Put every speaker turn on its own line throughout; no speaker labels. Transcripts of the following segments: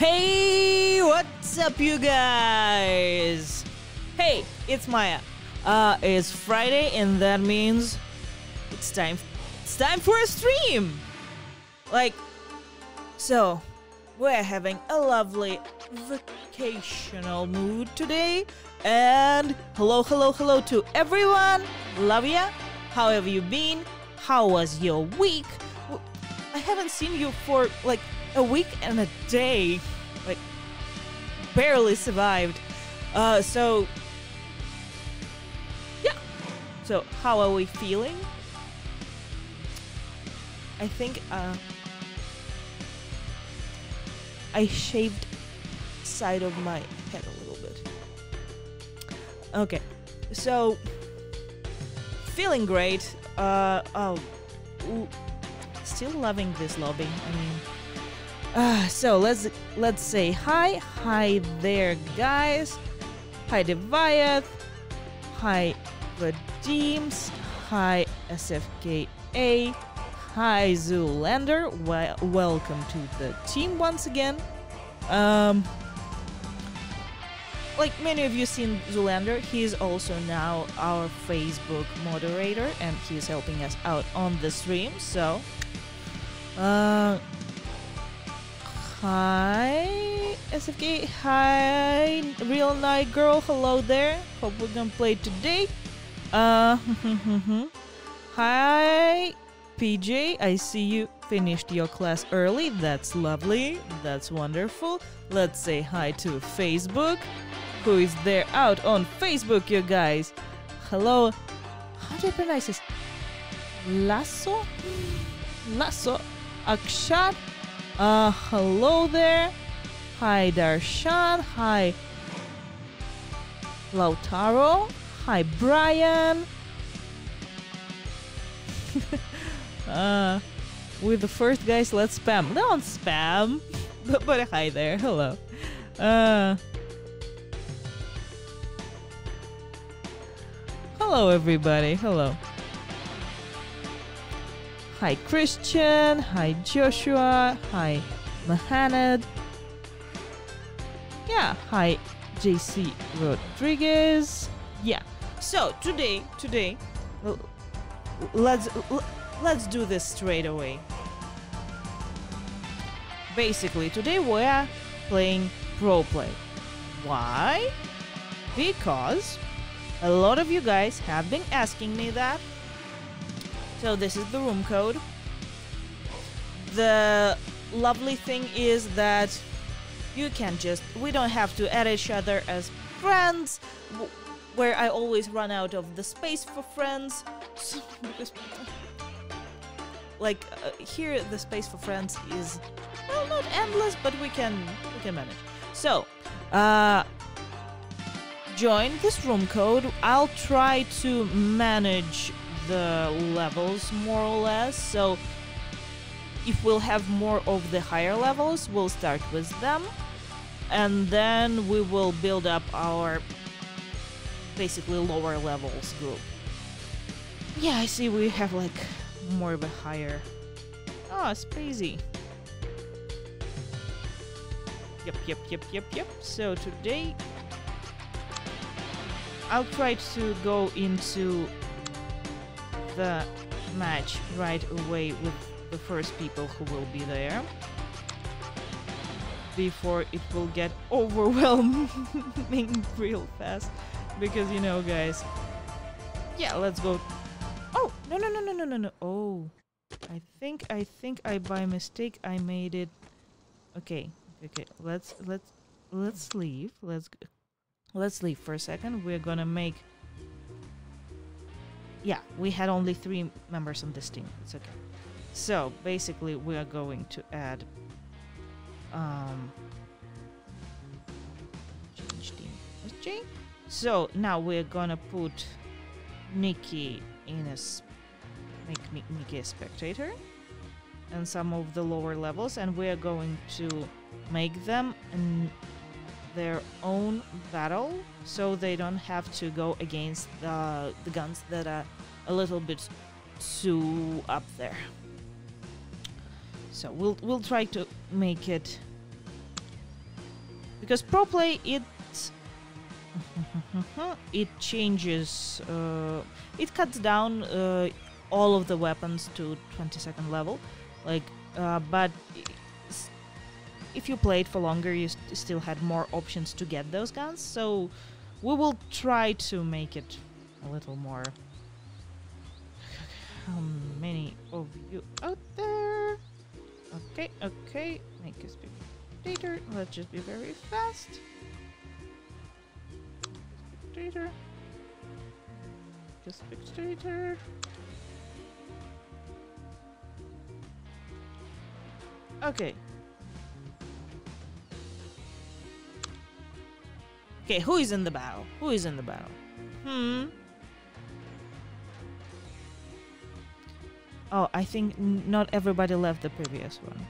Hey, what's up, you guys? Hey, it's Maia. Uh, it's Friday, and that means it's time. It's time for a stream. Like, so we're having a lovely vacational mood today. And hello, hello, hello to everyone. Love ya. How have you been? How was your week? I haven't seen you for like a week and a day. Barely survived. Uh, so, yeah. So, how are we feeling? I think, uh, I shaved side of my head a little bit. Okay, so feeling great. Uh oh, still loving this lobby. I mean, uh, so let's let's say hi, hi there, guys. Hi Deviath. Hi Redeems. Hi SFKA. Hi Zoolander. Well, welcome to the team once again. Um, like many of you seen Zoolander, he is also now our Facebook moderator and he's helping us out on the stream. So, uh, hi SFK, hi real night girl, hello there. Hope we're gonna play today. Uh, hi PJ, I see you finished your class early. That's lovely. That's wonderful. Let's say hi to Facebook who is there out on Facebook, you guys. Hello. How do you pronounce this? Lasso? Lasso. Akshat. Uh, hello there. Hi, Darshan. Hi, Lautaro. Hi, Brian. uh, with the first guys, let's spam. Don't spam. But, hi there. Hello. Uh, Hello, everybody. Hello. Hi, Christian. Hi, Joshua. Hi, Mahanad. Yeah. Hi, JC Rodriguez. Yeah. So today, today, let's let's do this straight away. Basically, today we're playing pro play. Why? Because a lot of you guys have been asking me that. So this is the room code. The lovely thing is that you can just we don't have to add each other as friends where I always run out of the space for friends like uh, here the space for friends is well not endless but we can we can manage. So, uh join this room code. I'll try to manage the levels more or less. So if we'll have more of the higher levels, we'll start with them. And then we will build up our basically lower levels group. Yeah, I see we have like more of a higher. Oh, Spacey. Yep, yep, yep, yep, yep. So today I'll try to go into the match right away with the first people who will be there before it will get overwhelming real fast. Because you know guys yeah let's go. Oh no no no no no no no. Oh i think i think i by mistake i made it. Okay okay let's let's let's leave. Let's let's leave for a second. We're gonna make yeah we had only three members on this team. It's okay. So basically we are going to add um change team. Okay so now we're gonna put nikki in a make Ni- nikki a spectator and some of the lower levels and we're going to make them their own battle so they don't have to go against the, the guns that are a little bit too up there. So we'll we'll try to make it because pro play it it changes uh, it cuts down uh, all of the weapons to 22nd level like uh, but if you played for longer you st- still had more options to get those guns. So we will try to make it a little more how many of you out there? Okay okay make a spectator let's just be very fast. Spectator Just a spectator okay okay who is in the battle who is in the battle hmm Oh, I think not everybody left the previous one.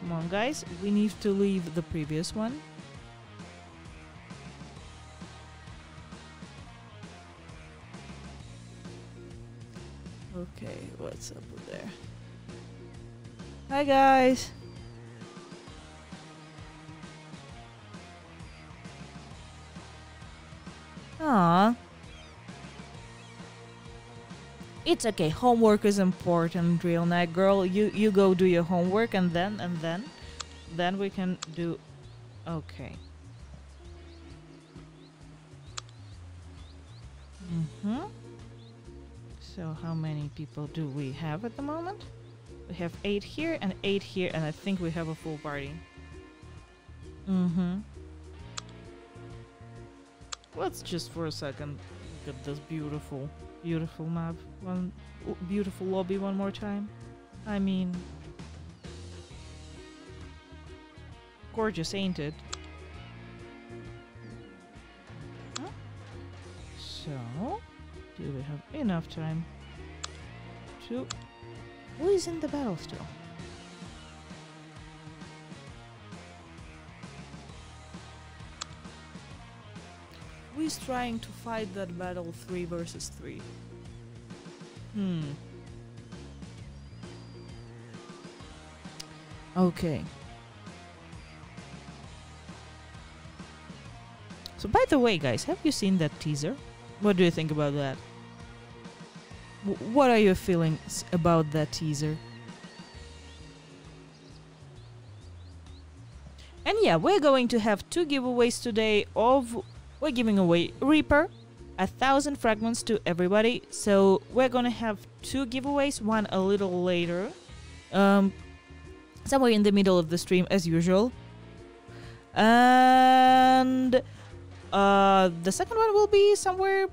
Come on, guys. We need to leave the previous one. Okay, what's up with there? Hi, guys. It's okay. Homework is important, real night girl. You you go do your homework and then and then then we can do okay. Mhm. So how many people do we have at the moment? We have 8 here and 8 here and I think we have a full party. Mhm. Let's just for a second look at this beautiful beautiful map. One beautiful lobby one more time. I mean gorgeous ain't it? So do we have enough time to who is in the battle still trying to fight that battle 3 versus 3 Hmm. Okay. So, by the way, guys, have you seen that teaser? What do you think about that? W- what are your feelings about that teaser? And yeah, we're going to have two giveaways today of we're giving away Reaper, a thousand fragments to everybody. So we're gonna have two giveaways, one a little later, um, somewhere in the middle of the stream as usual, and uh, the second one will be somewhere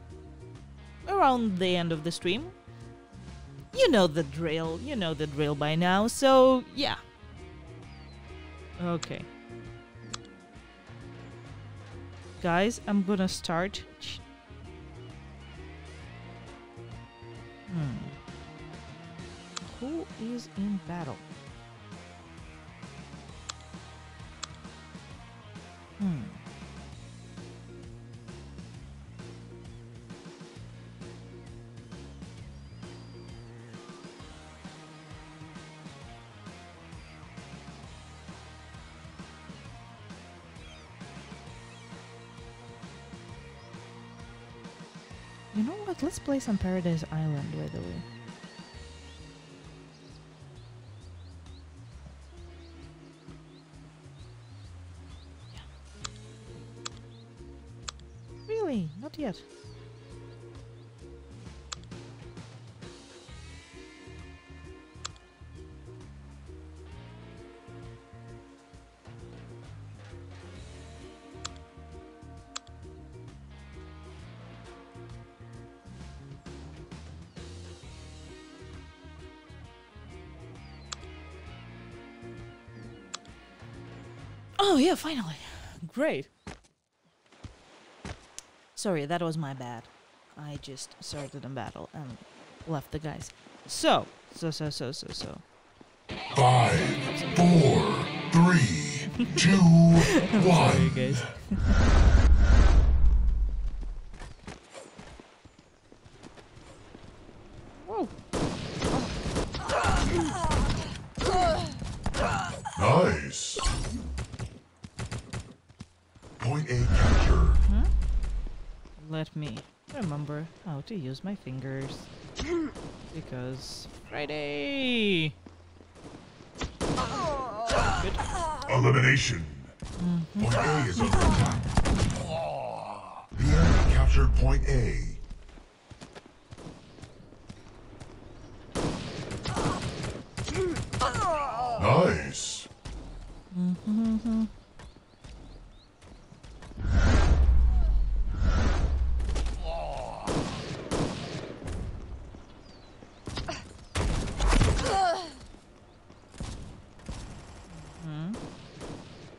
around the end of the stream. You know the drill. You know the drill by now. So yeah. Okay. Guys, I'm gonna start Hmm. Who is in battle? Hmm. What? Let's play some Paradise Island, by the way. Yeah. Really? Not yet. Oh, yeah, finally. Great. Sorry, that was my bad. I just started a battle and left the guys. So, so, so, so, so, so.
Five, four, three, two, one.
guys. Whoa.
Nice. Point A captured.
Let me remember how to use my fingers. Because Friday. Good.
Elimination. Mm-hmm. Point A is under attack. The captured Point A. Nice.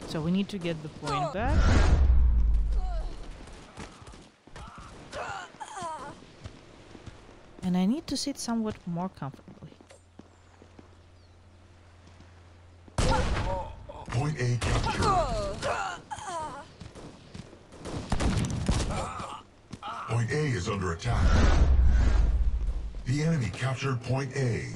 So we need to get the point back. And I need to sit somewhat more comfortably.
Point A captured. Point A is under attack. The enemy captured Point A.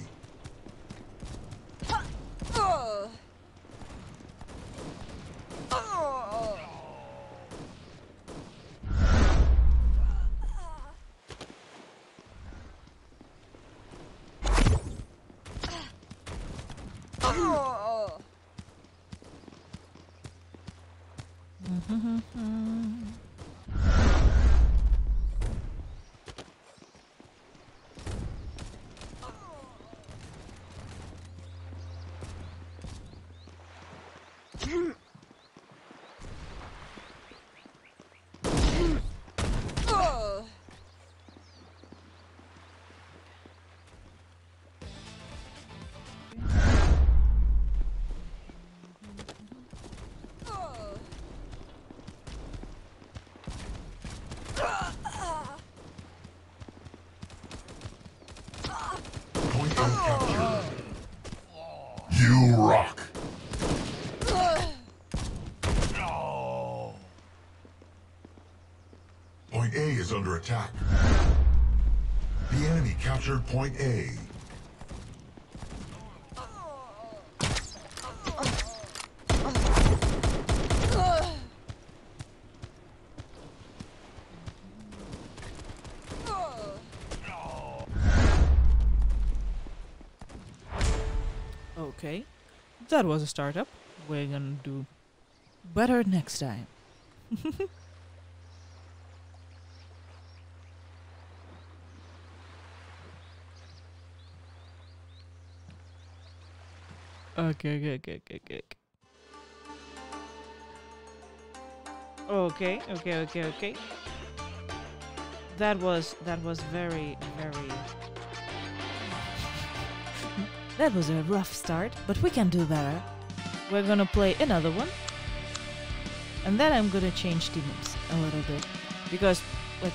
Point A captured. You rock. Point A is under attack. The enemy captured Point A.
Okay. That was a startup. We're gonna do better next time. Okay, okay, okay, okay, okay. Okay, okay, okay, okay. That was that was very, very that was a rough start, but we can do better. We're gonna play another one. And then I'm gonna change teams a little bit. Because, like.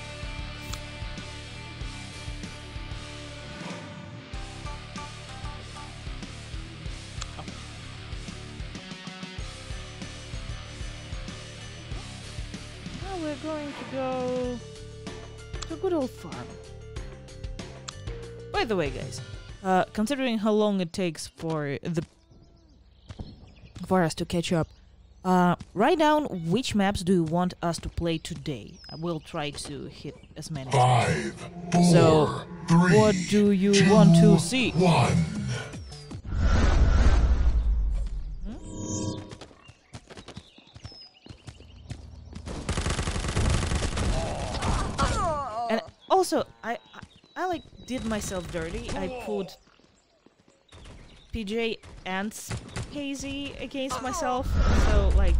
The way, guys, uh, considering how long it takes for the for us to catch up, uh, write down which maps do you want us to play today. I will try to hit as many.
Five, four,
So,
three,
what do you
two,
want to see?
One.
Did myself dirty. I put PJ and Hazy against myself. So like,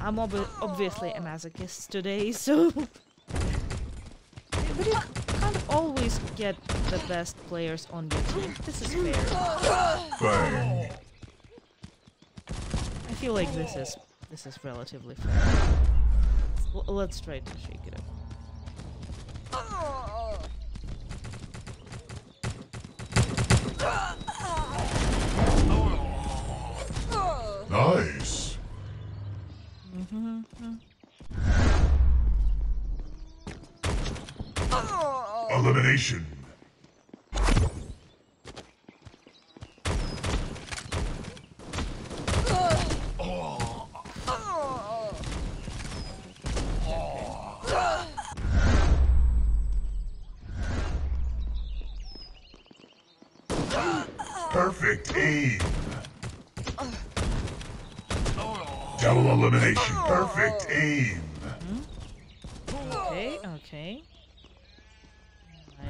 I'm ob- obviously a masochist today. So, but you can't always get the best players on your team. This is fair.
Bang.
I feel like this is this is relatively fair. L- let's try to shake it up.
Nice. Mm-hmm. Elimination. Perfect aim. Double elimination. Perfect aim.
Okay, okay. I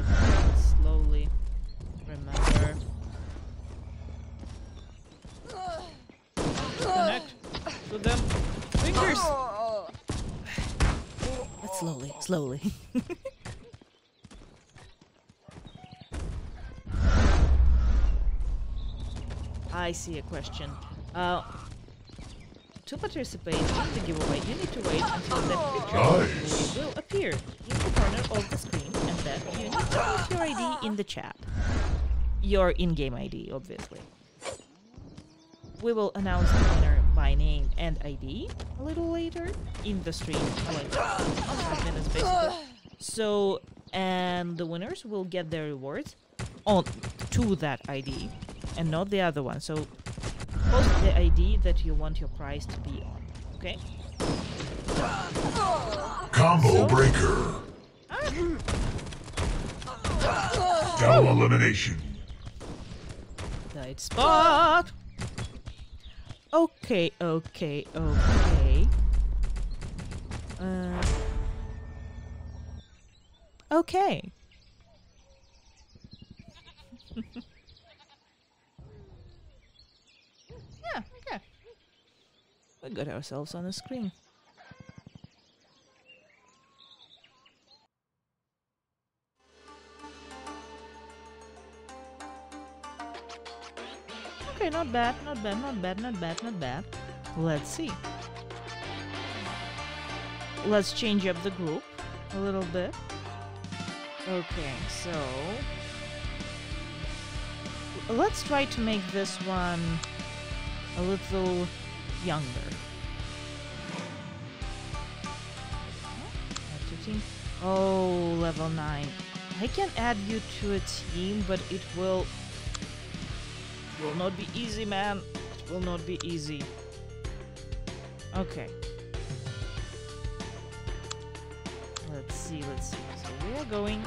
slowly remember. Connect to them fingers. But slowly, slowly. I see a question. Uh, to participate in the giveaway, you need to wait until that picture
Nice.
will appear in the corner of the screen, and then you need to put your ID in the chat. Your in-game ID, obviously. We will announce the winner by name and ID a little later in the stream, oh, like five minutes basically. So, and the winners will get their rewards on to that ID, and not the other one. So, post the ID that you want your prize to be on. Okay.
Combo
So?
breaker. Double elimination.
Died spot. Okay, okay, okay. Uh. Okay. yeah, yeah. We got ourselves on the screen. Okay, not bad, not bad, not bad, not bad, not bad. Let's see. Let's change up the group a little bit. Okay, so let's try to make this one a little younger. Oh, level 9. I can add you to a team, but it will will not be easy, man. It will not be easy. Okay. Let's see, let's see. So we are going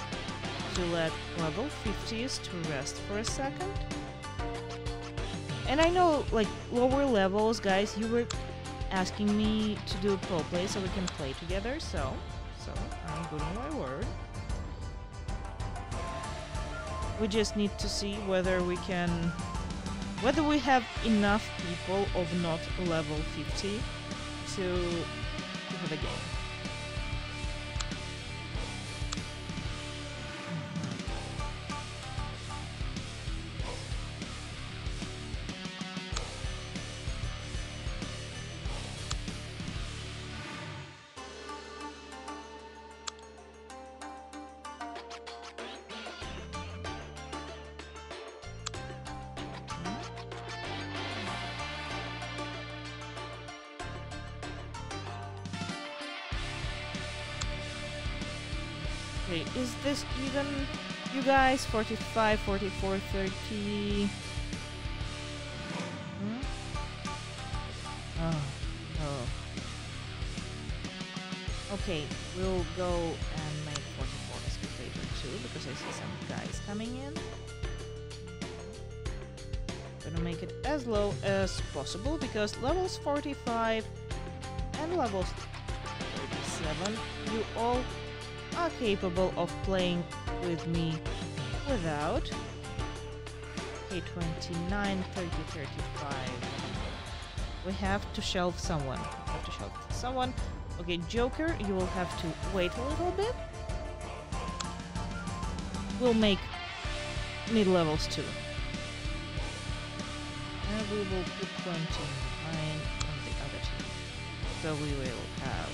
to let level 50s to rest for a second. And I know, like, lower levels, guys, you were asking me to do a pro play so we can play together, so, so, I'm good on my word. We just need to see whether we can whether we have enough people of not level 50 to, to have a game. You guys? 45, 44, 30. Hmm? Oh. Okay, we'll go and make 44 excavator too, because I see some guys coming in. Gonna make it as low as possible, because levels 45 and levels 37, you all are capable of playing with me without okay 29 30 35 we have to shelve someone. We have to shelve someone. Okay joker you will have to wait a little bit. We'll make mid levels too. And we will put 29 on the other team. So we will have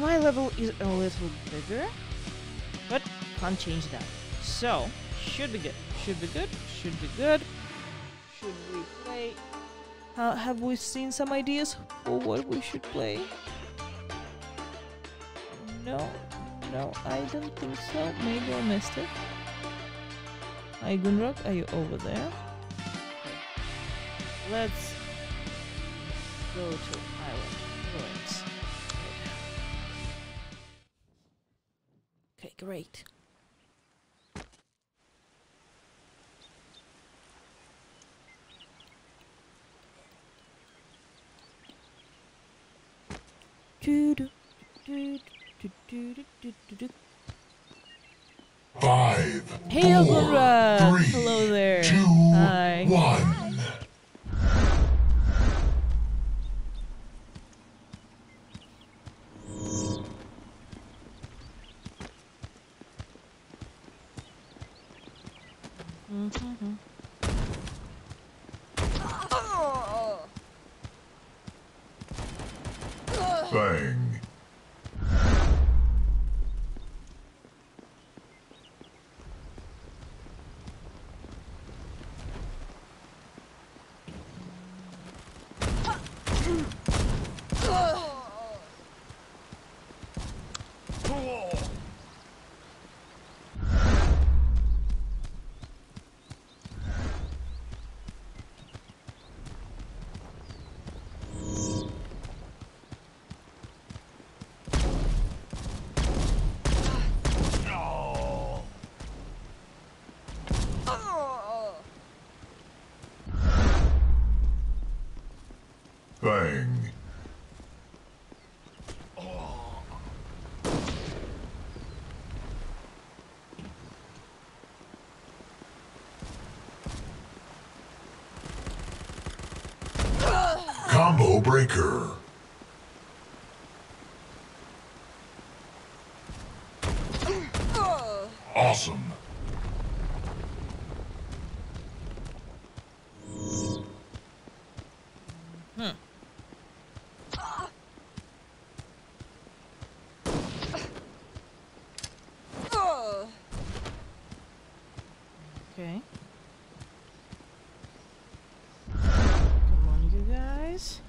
my level is a little bigger, can't change that. So, should be good. Should be good. Should be good. Should we play? Uh, have we seen some ideas for what we should play? No, no, I don't think so. Maybe I missed it. Hi, Gunrock, are you over there? Let's go to Island Ruins. Okay, great.
Five,
Hey,
four, three,
Hello there.
two,
Hi.
one.
Mhm.
Bang. Bang. Combo breaker. Awesome.
Okay. Come on, you guys.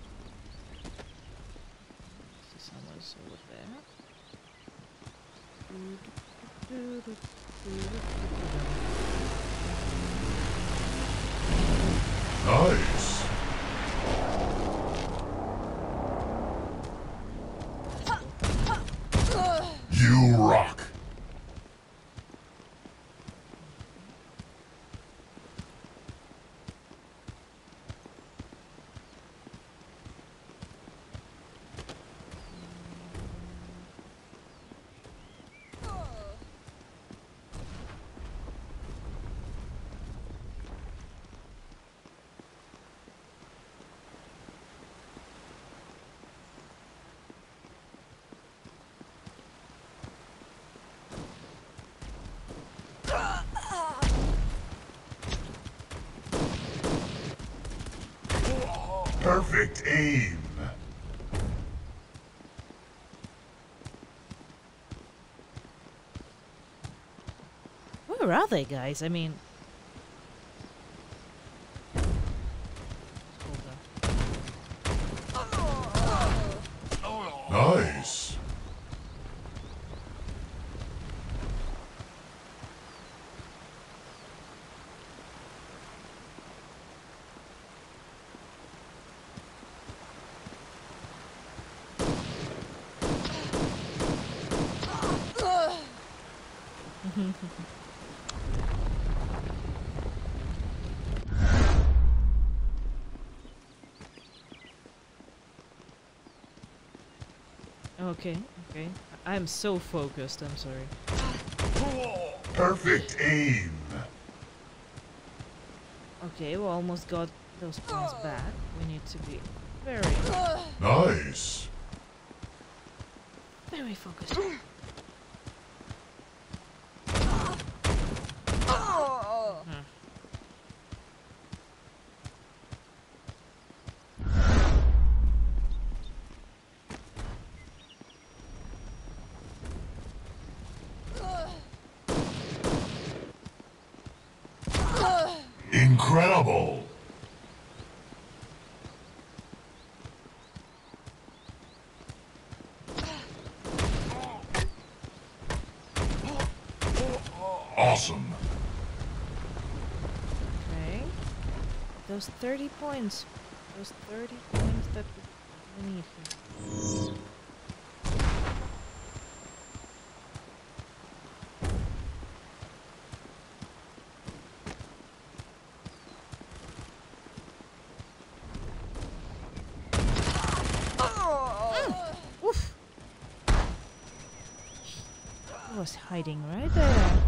See someone's over there.
Nice. You rock. Perfect aim.
Where are they, guys? I mean. Hold on.
Nice.
Okay, okay. I- I'm so focused, I'm sorry.
Perfect aim.
Okay, we almost got those points back. We need to be very,
Nice.
very focused. Those 30 points. Those 30 points that we need oh. here. hiding right there.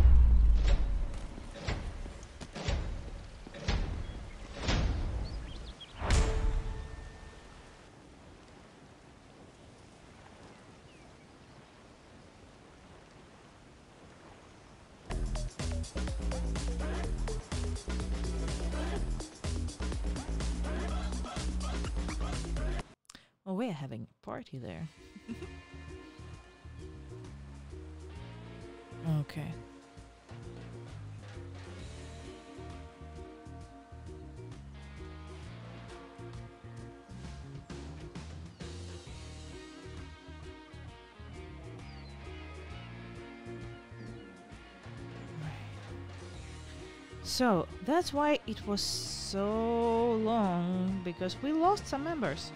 Having a party there. okay. So that's why it was so long because we lost some members.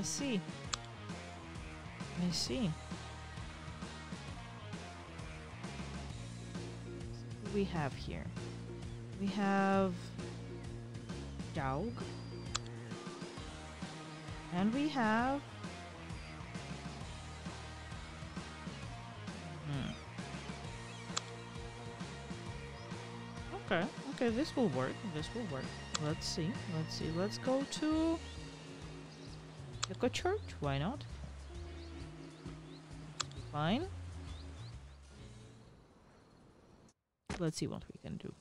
I see. I see. We have here? We have Daug. And we have Hmm. Okay, okay, this will work. This will work. Let's see. Let's see. Let's go to Echo Church. Why not? Fine. Let's see what we can do.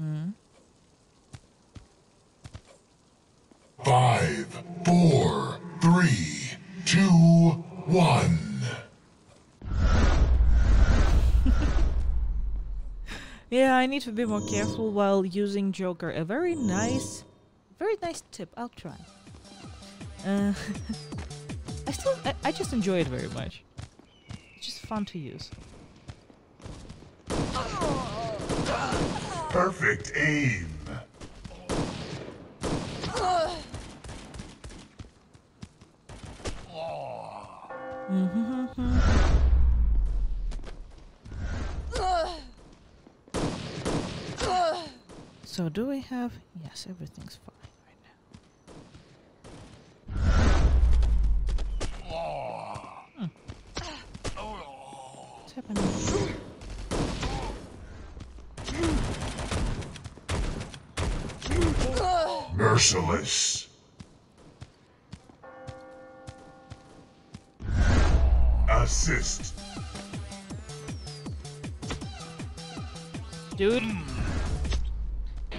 Mhm.
Five, four, three, two, one.
Yeah, I need to be more careful while using Joker. A very nice, very nice tip. I'll try. Uh, I still, I, I just enjoy it very much. It's just fun to use.
Perfect aim.
Do we have? Yes, everything's fine right now. What's happening?
Merciless. Assist.
Dude,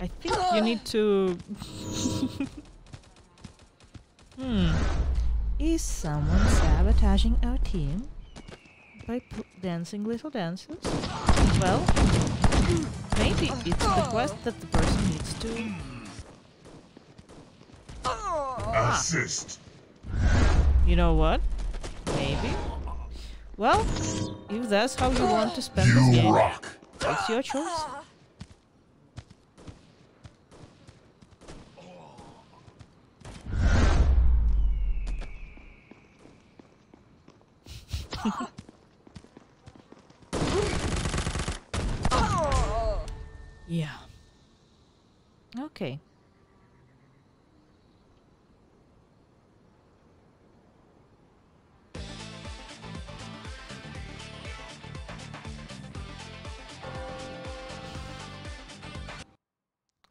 I think you need to. hmm. Is someone sabotaging our team by p- dancing little dances? Well, maybe it's the quest that the person needs to.
Assist.
You know what? Maybe. Well, if that's how you want to spend this
You
game,
rock.
it's your choice. yeah. Okay.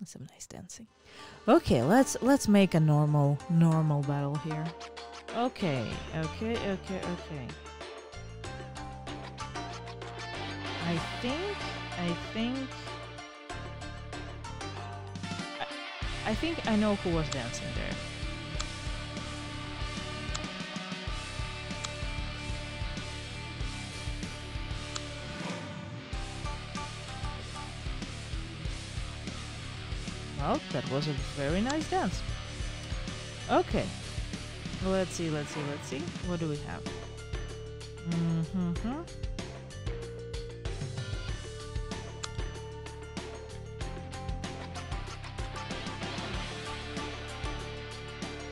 Some nice dancing. Okay, let's let's make a normal normal battle here. Okay, okay, okay, okay. I think I think I, think I know who was dancing there. Well, that was a very nice dance. Okay. Let's see, let's see, let's see. What do we have? Mm-hmm.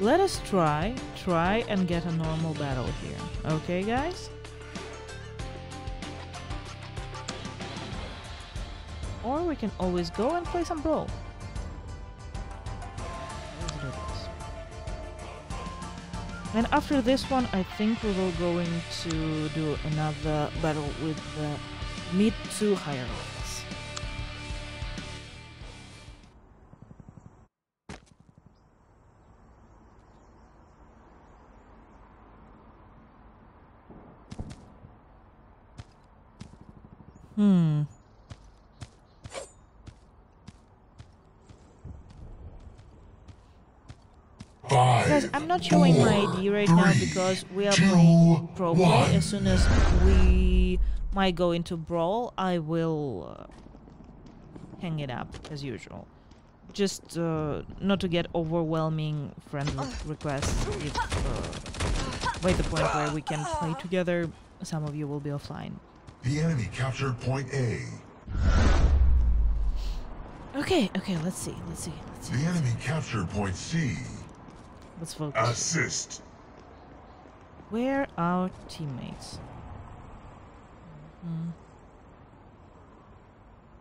Let us try, try and get a normal battle here. Okay, guys? Or we can always go and play some brawl. And after this one, I think we will going to do another battle with the mid to higher Hmm. Guys, I'm not showing my ID right now because we are
two,
playing pro play. As soon as we might go into brawl, I will uh, hang it up as usual. Just uh, not to get overwhelming friend requests. If uh, by the point where we can play together, some of you will be offline.
The enemy captured point A.
Okay, okay. Let's see. Let's see. Let's see.
The enemy captured point C.
Let's focus.
Assist.
Where are teammates? Hmm.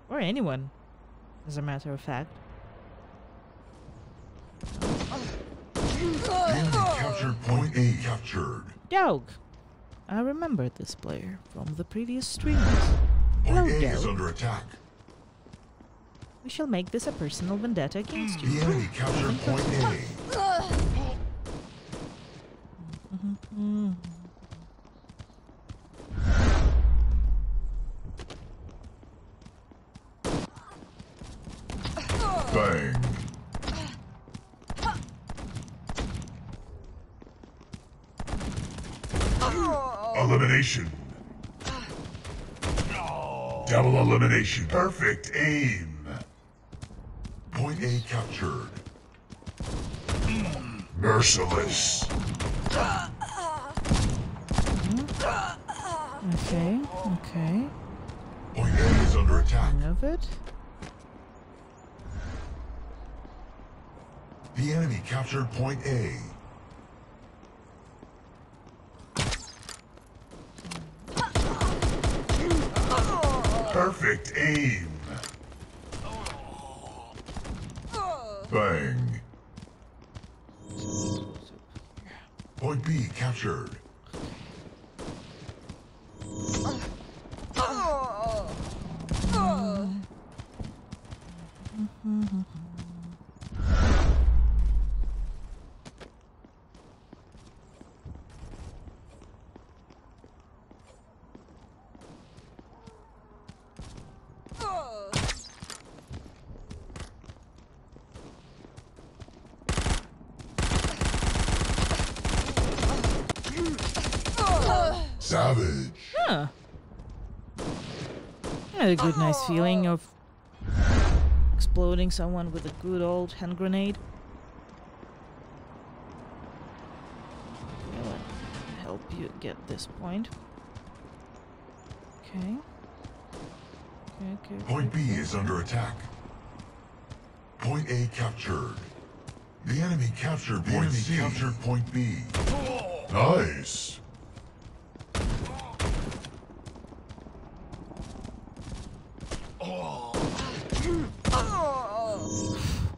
Or anyone, as a matter of fact.
The enemy captured point A captured.
Dog! I remember this player from the previous streams. Hello,
is under attack.
We shall make this a personal vendetta against you.
The enemy captured point A.
Mm.
Bang. Elimination. Double elimination. Perfect aim. Point A captured. Merciless.
Okay, okay.
Point A is under attack.
I love it.
The enemy captured point A. Perfect aim. Bang. Point B captured. Savage.
Huh. I had a good, nice feeling of exploding someone with a good old hand grenade. Okay, let me help you get this point. Okay. Okay, okay. okay,
Point B
okay.
is under attack. Point A captured. The enemy captured point enemy C. captured point B. Nice.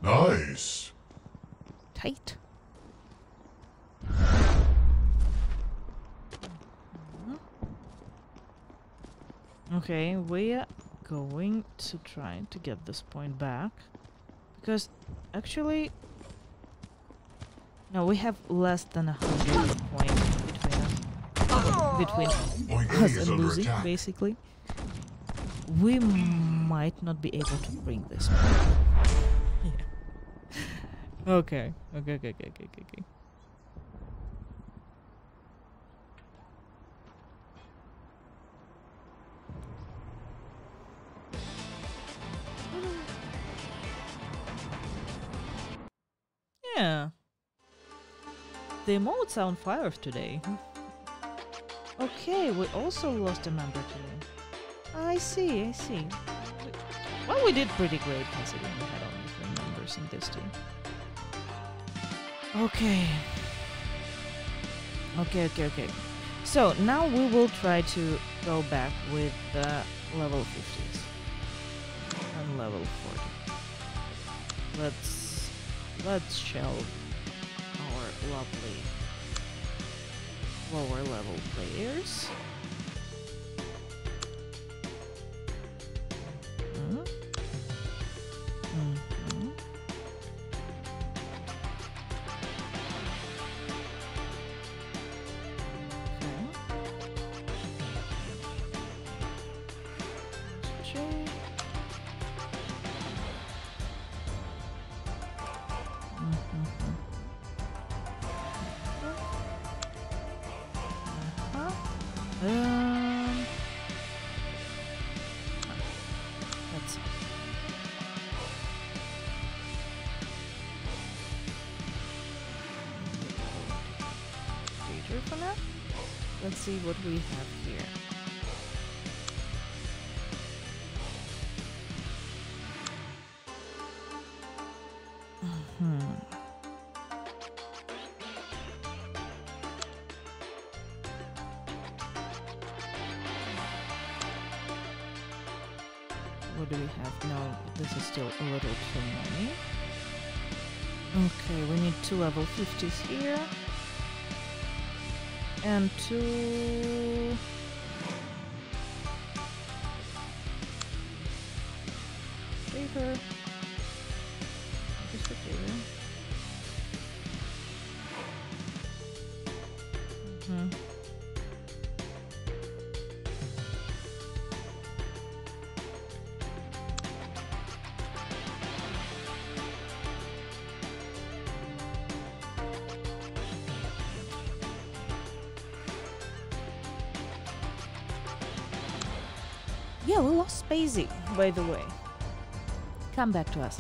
Nice.
Tight. Okay, we are going to try to get this point back. Because actually... No, we have less than a hundred points between us. Between
Point
us and losing, basically. We might not be able to bring this. yeah. Okay. Okay, okay, okay, okay, okay, The emotes are on fire today. Okay, we also lost a member today. Ah, I see, I see. Well, we did pretty great considering we had only three members in this team. Okay. Okay, okay, okay. So now we will try to go back with the level 50s and level 40. Let's let's shelve lovely lower level players. Level 50s here. And two... Spacey, by the way. Come back to us.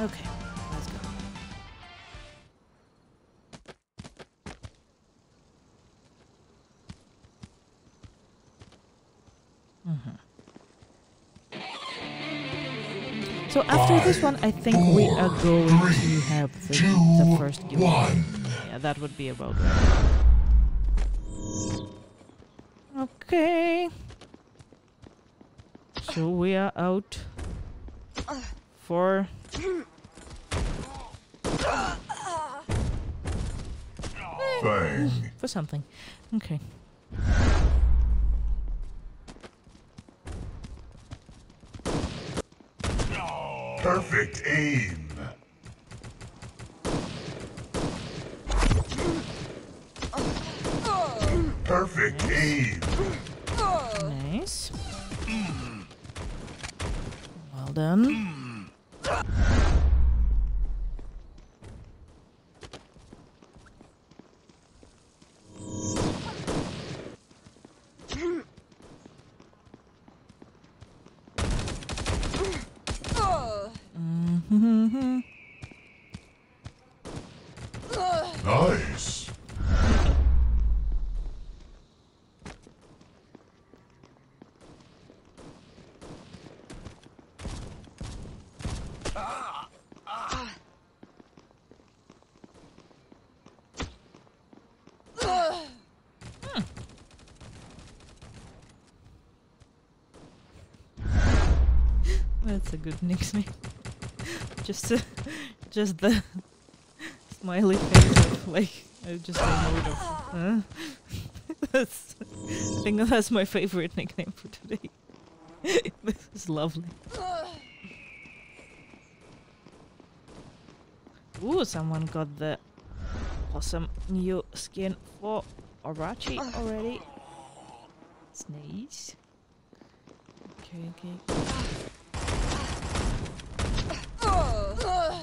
Okay, let's go. Mhm. So after this one, I think we are
Four,
going to have the,
two,
the first giveaway.
one.
Yeah, that would be about right. Okay. So we are out for
Bang.
for something. Okay.
Perfect aim. Perfect aim.
Nice. Well done. Mhm.
Nice.
That's a good nickname. just, uh, just the smiley face of like uh, just a mode of. Huh? that's, I think that's my favorite nickname for today. this is lovely. Ooh, someone got the awesome new skin for Arachi already. Nice. Okay, okay.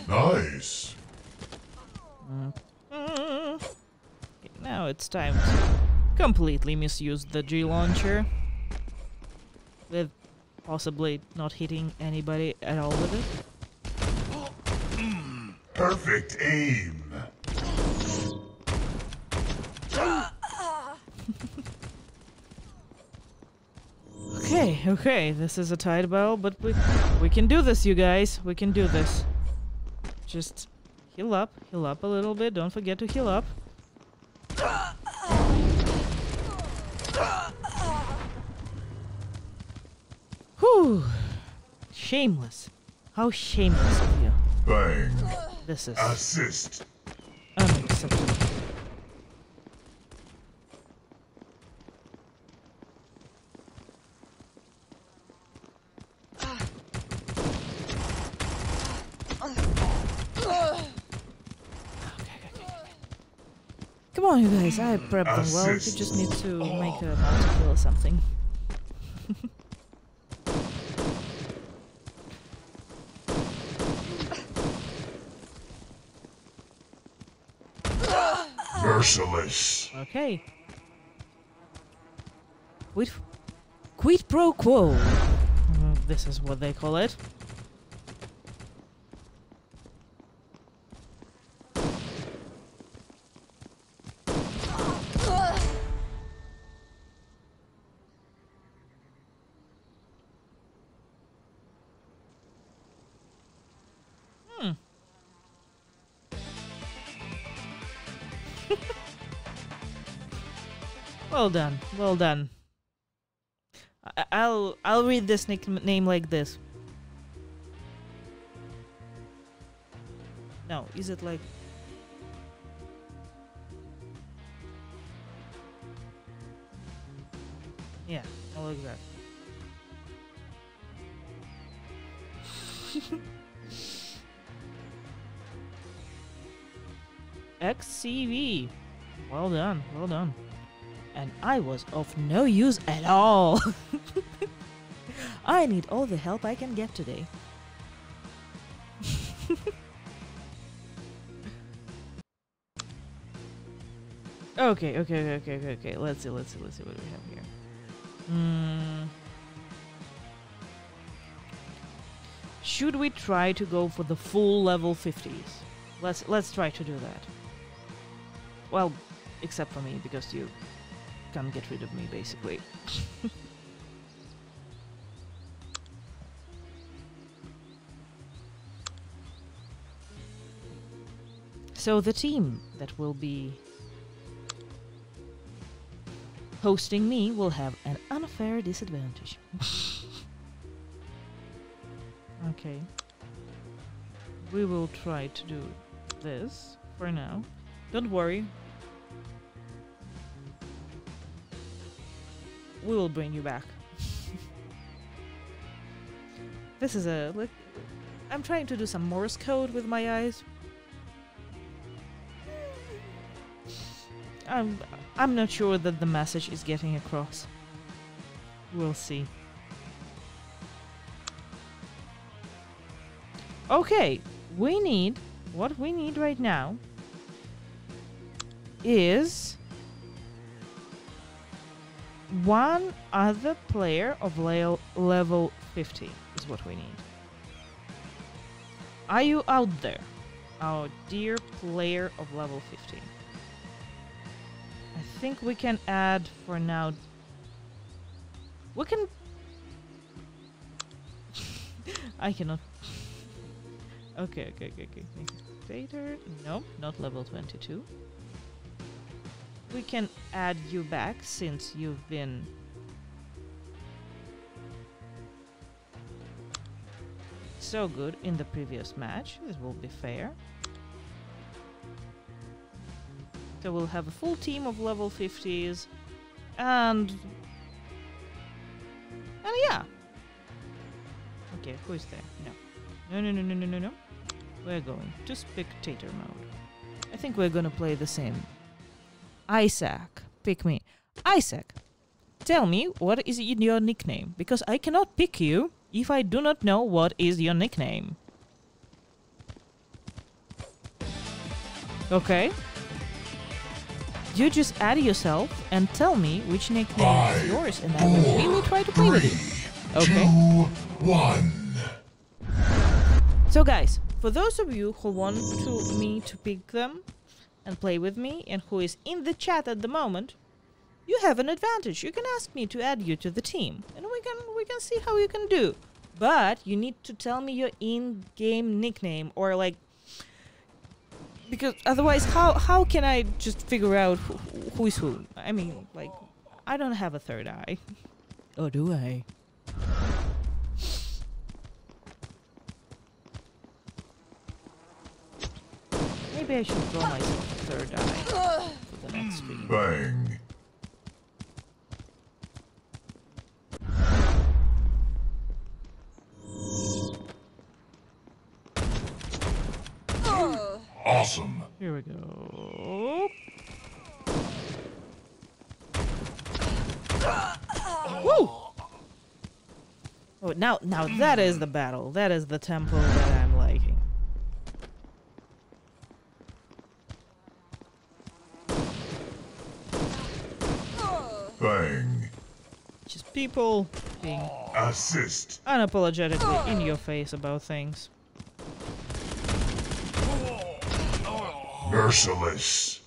Nice.
Mm. Okay, now it's time to completely misuse the G launcher. With possibly not hitting anybody at all with it.
Perfect aim.
Okay, okay, this is a tight battle, but we we can do this, you guys. We can do this. Just heal up, heal up a little bit. Don't forget to heal up. shameless. How shameless of you.
Bang.
This is...
Assist.
Unacceptable. Come on, you guys, I prepped them well. You just need to make a multi-kill or something.
Merciless.
Okay. Quid, quid pro quo. This is what they call it. Well done. Well done. I- I'll I'll read this nickname like this. No, is it like Yeah, I like that. XCV. Well done, well done and I was of no use at all. I need all the help I can get today. okay, okay, okay, okay, okay, okay. Let's see, let's see, let's see what we have here. Hmm. Should we try to go for the full level 50s? Let's let's try to do that. Well, except for me because you can't get rid of me basically. so the team that will be hosting me will have an unfair disadvantage. okay. We will try to do this for now. Don't worry, we will bring you back. this is a like I'm trying to do some Morse code with my eyes. I'm I'm not sure that the message is getting across. We'll see. Okay, we need what we need right now is one other player of le- level 50 is what we need. Are you out there, our dear player of level 50? I think we can add for now. We can. I cannot. okay, okay, okay, okay. Spectator. No, not level 22 we can add you back since you've been so good in the previous match. This will be fair. So we'll have a full team of level 50s and and yeah. Okay, who is there? No. No, no, no, no, no, no, no. We're going to spectator mode. I think we're gonna play the same Isaac. Pick me. Isaac, tell me what is your nickname? Because I cannot pick you if I do not know what is your nickname. Okay. You just add yourself and tell me which nickname
Five,
is yours, and I will really try to play with you. Okay.
two, one.
So, guys, for those of you who want to me to pick them and play with me, and who is in the chat at the moment, you have an advantage. You can ask me to add you to the team, and we can we can see how you can do. But you need to tell me your in-game nickname, or like, because otherwise, how how can I just figure out who, who is who? I mean, like, I don't have a third eye, or do I? Maybe I should draw my third eye for the next hmm. stream.
Bang. Awesome.
Here we go. Woo! Oh, now, now that is the battle. That is the
temple.
Battle. People being
Assist.
unapologetically in your face about things.
Merciless.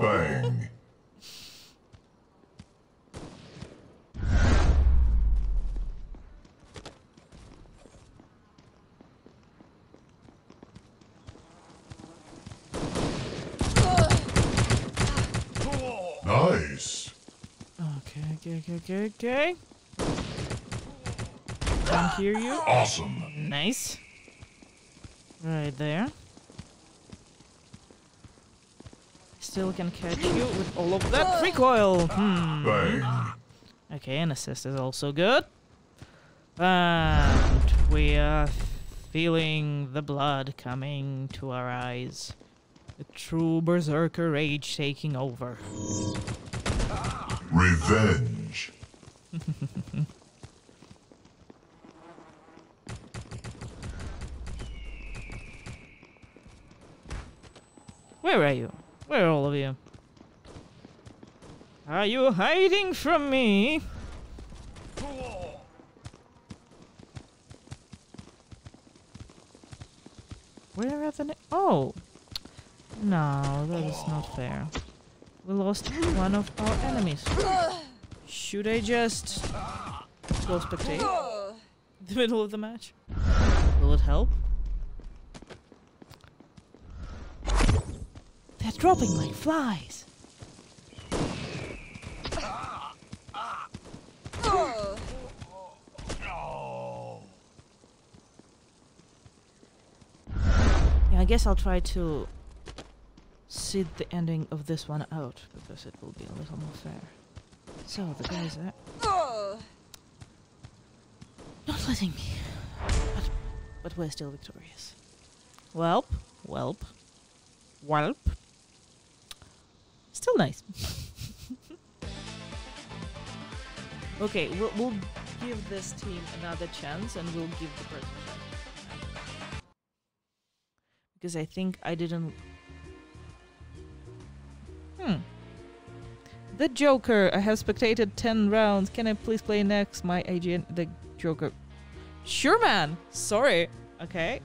Bang. Nice.
Okay, okay, okay. Can't hear you.
Awesome.
Nice. Right there. Still can catch you with all of that recoil. Hmm.
Bang.
Okay, an assist is also good. And we are feeling the blood coming to our eyes. The true berserker rage taking over.
Revenge.
Where are you? Where are all of you? Are you hiding from me? Where are the... Oh! No, that is not fair. We lost one of our enemies. Should I just go spectate? The middle of the match? Will it help? They're dropping like flies. Yeah, I guess I'll try to sit the ending of this one out because it will be a little more fair. So the guys are not letting me, but but we're still victorious. Welp, Welp. Welp. Still nice. okay, we'll, we'll give this team another chance and we'll give the person. Because I think I didn't. The Joker. I have spectated 10 rounds. Can I please play next? My agent, the Joker. Sure, man. Sorry. Okay.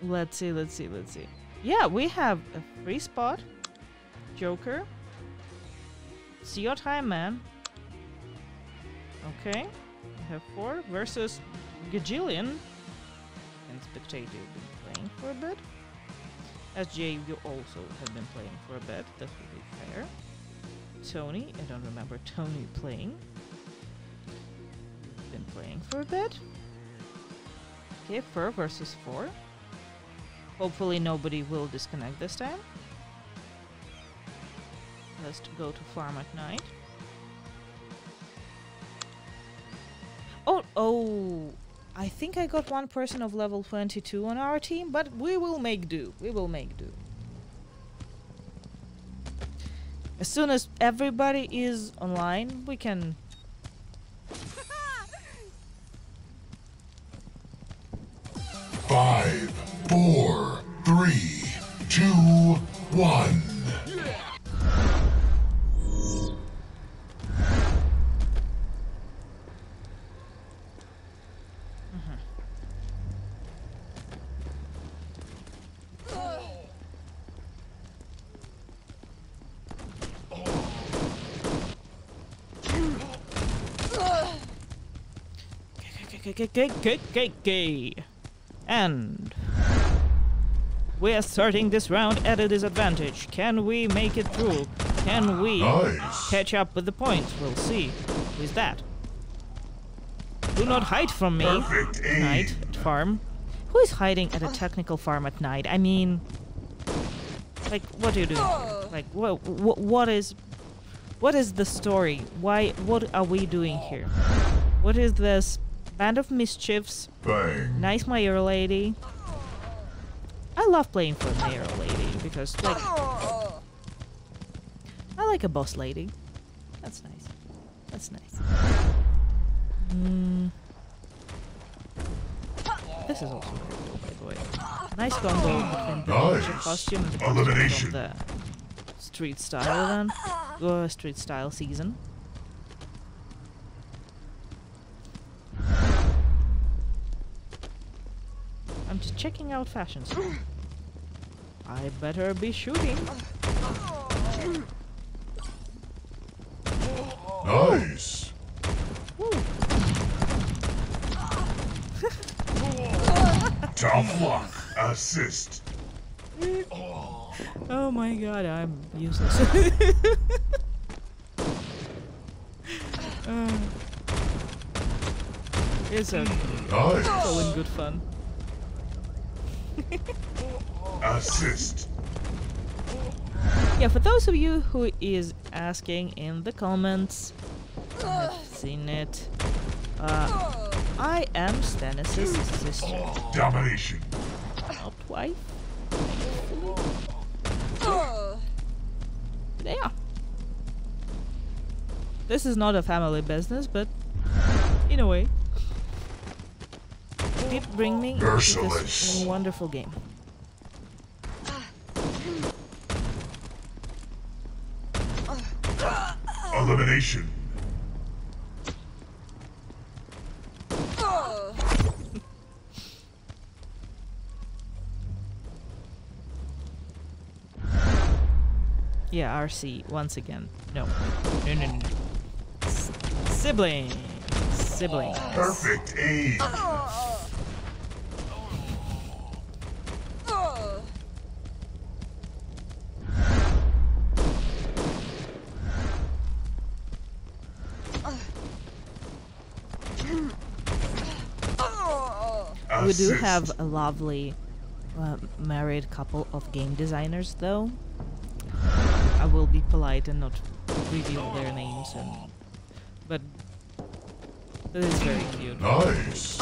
Let's see, let's see, let's see. Yeah, we have a free spot. Joker. See your time, man. Okay. We have four versus Gajillion. And Spectator been playing for a bit. SJ, you also have been playing for a bit. That would be fair. Tony, I don't remember Tony playing. Been playing for a bit. Okay, Fur versus 4. Hopefully nobody will disconnect this time. Let's go to farm at night. Oh, oh, I think I got one person of level 22 on our team, but we will make do. We will make do. As soon as everybody is online, we can And we are starting this round at a disadvantage. Can we make it through? Can we
Nice.
catch up with the points? We'll see. Who is that? Do not hide from me.
Perfect.
Night at farm. Who is hiding at a technical farm at night? I mean, like, what do you do? Like, what, what, what is, what is the story? Why, what are we doing here? What is this band of mischiefs?
Bang.
Nice Mayor Lady. I love playing for Mayor Lady because, like, I like a boss lady. That's nice. That's nice. Mm. This is also very cool, by the way. Nice combo between the ninja
Nice.
costume and the costume the street style then. Uh, street style season. I'm just checking out fashions. I better be shooting.
Nice. Tough luck. Assist.
Oh my god, I'm useless. Uh, it's okay. All in good fun.
Assist.
Yeah, for those of you who is asking in the comments, I have seen it. Uh, I am Stannis' sister,
Domination.
not wife. Yeah. This is not a family business, but in a way, did bring me this
Merciless.
wonderful game.
Elimination.
Yeah, RC once again. No, no, no, no. S- sibling, sibling.
Perfect aim.
We do have a lovely uh, married couple of game designers, though. I will be polite and not reveal their names, and but that is very cute.
Nice.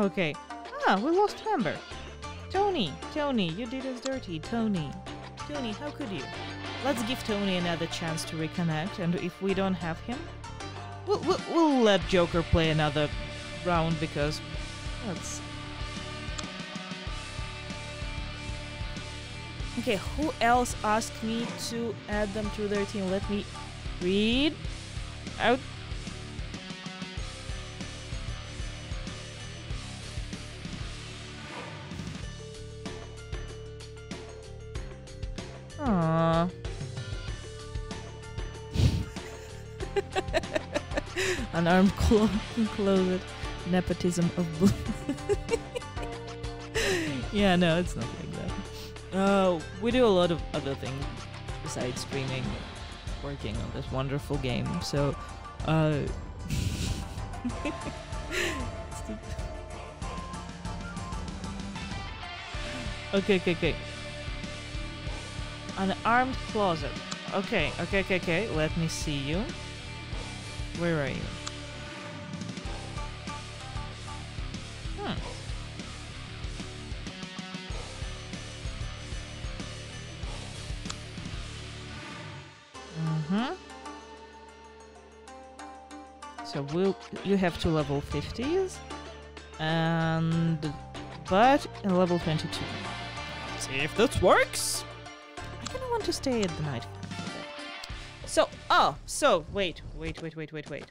Okay. Ah, we lost Amber. Tony, Tony, you did us dirty. Tony, Tony, how could you? Let's give Tony another chance to reconnect, and if we don't have him, we'll, we'll, we'll let Joker play another round because that's. Okay, who else asked me to add them to their team? Let me read out. Closet nepotism of blue. yeah, no, it's not like that. Uh, we do a lot of other things besides streaming, working on this wonderful game. So, uh, okay, okay, okay. An armed closet. Okay, okay, okay, okay. Let me see you. Where are you? You have two level 50s and but in level 22. See if this works. I kind of want to stay at the night. for a bit. So, oh, so wait, wait, wait, wait, wait, wait.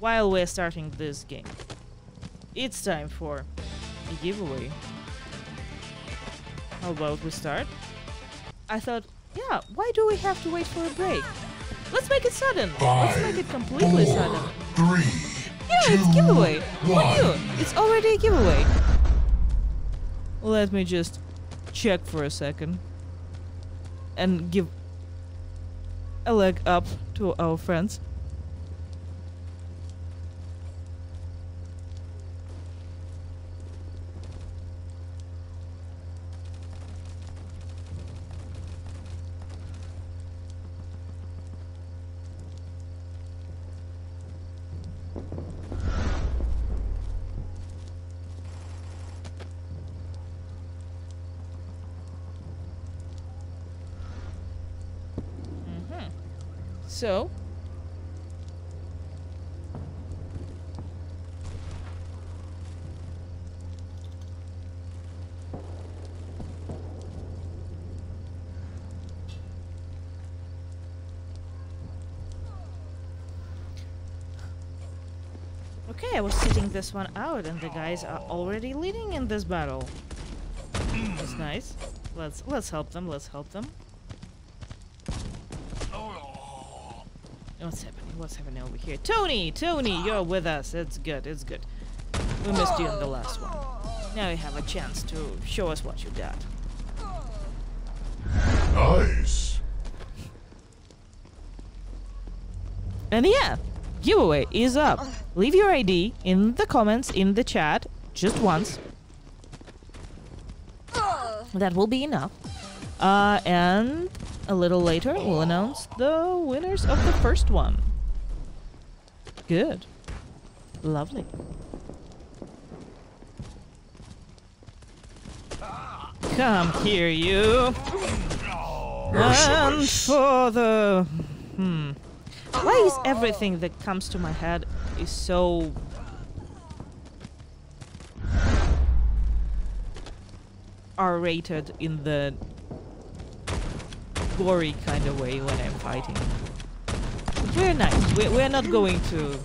While we're starting this game, it's time for a giveaway. How about we start? I thought, yeah, why do we have to wait for a break? Let's make it sudden. Let's make it completely
Four,
sudden.
three,
Yeah, it's
two,
giveaway. Who
one.
knew? It's already a giveaway. Let me just check for a second and give a leg up to our friends. So, Okay, I was sitting this one out and the guys are already leading in this battle. That's nice. Let's let's help them, let's help them. What's happening? What's happening over here? Tony! Tony, you're with us. It's good, it's good. We missed you in the last one. Now you have a chance to show us what you got.
Nice.
And yeah, giveaway is up. Leave your ID in the comments in the chat just once. That will be enough. Uh, and a little later, we'll announce the winners of the first one. Good. Lovely. Come here, you. And for the... Hmm. Why is everything that comes to my head is so... R-rated in the gory kind of way when I'm fighting. We're nice. We're, we're not going to...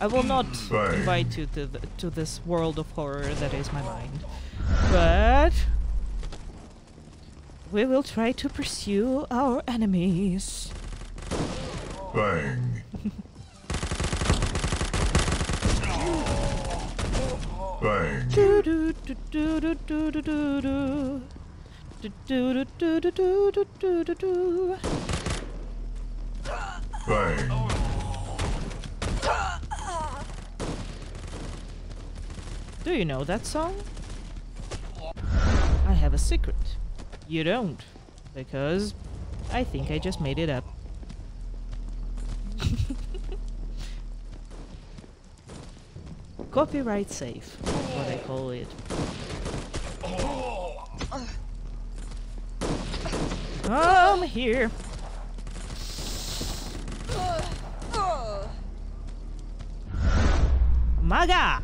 I will not invite you to, the, to this world of horror that is my mind. But... We will try to pursue our enemies.
Bang. Bang.
Do do do do do do do do do. Do do do do do do do do.
Bang.
Do you know that song? I have a secret. You don't. Because I think I just made it up. Copyright safe, what I call it. I'm here. My God.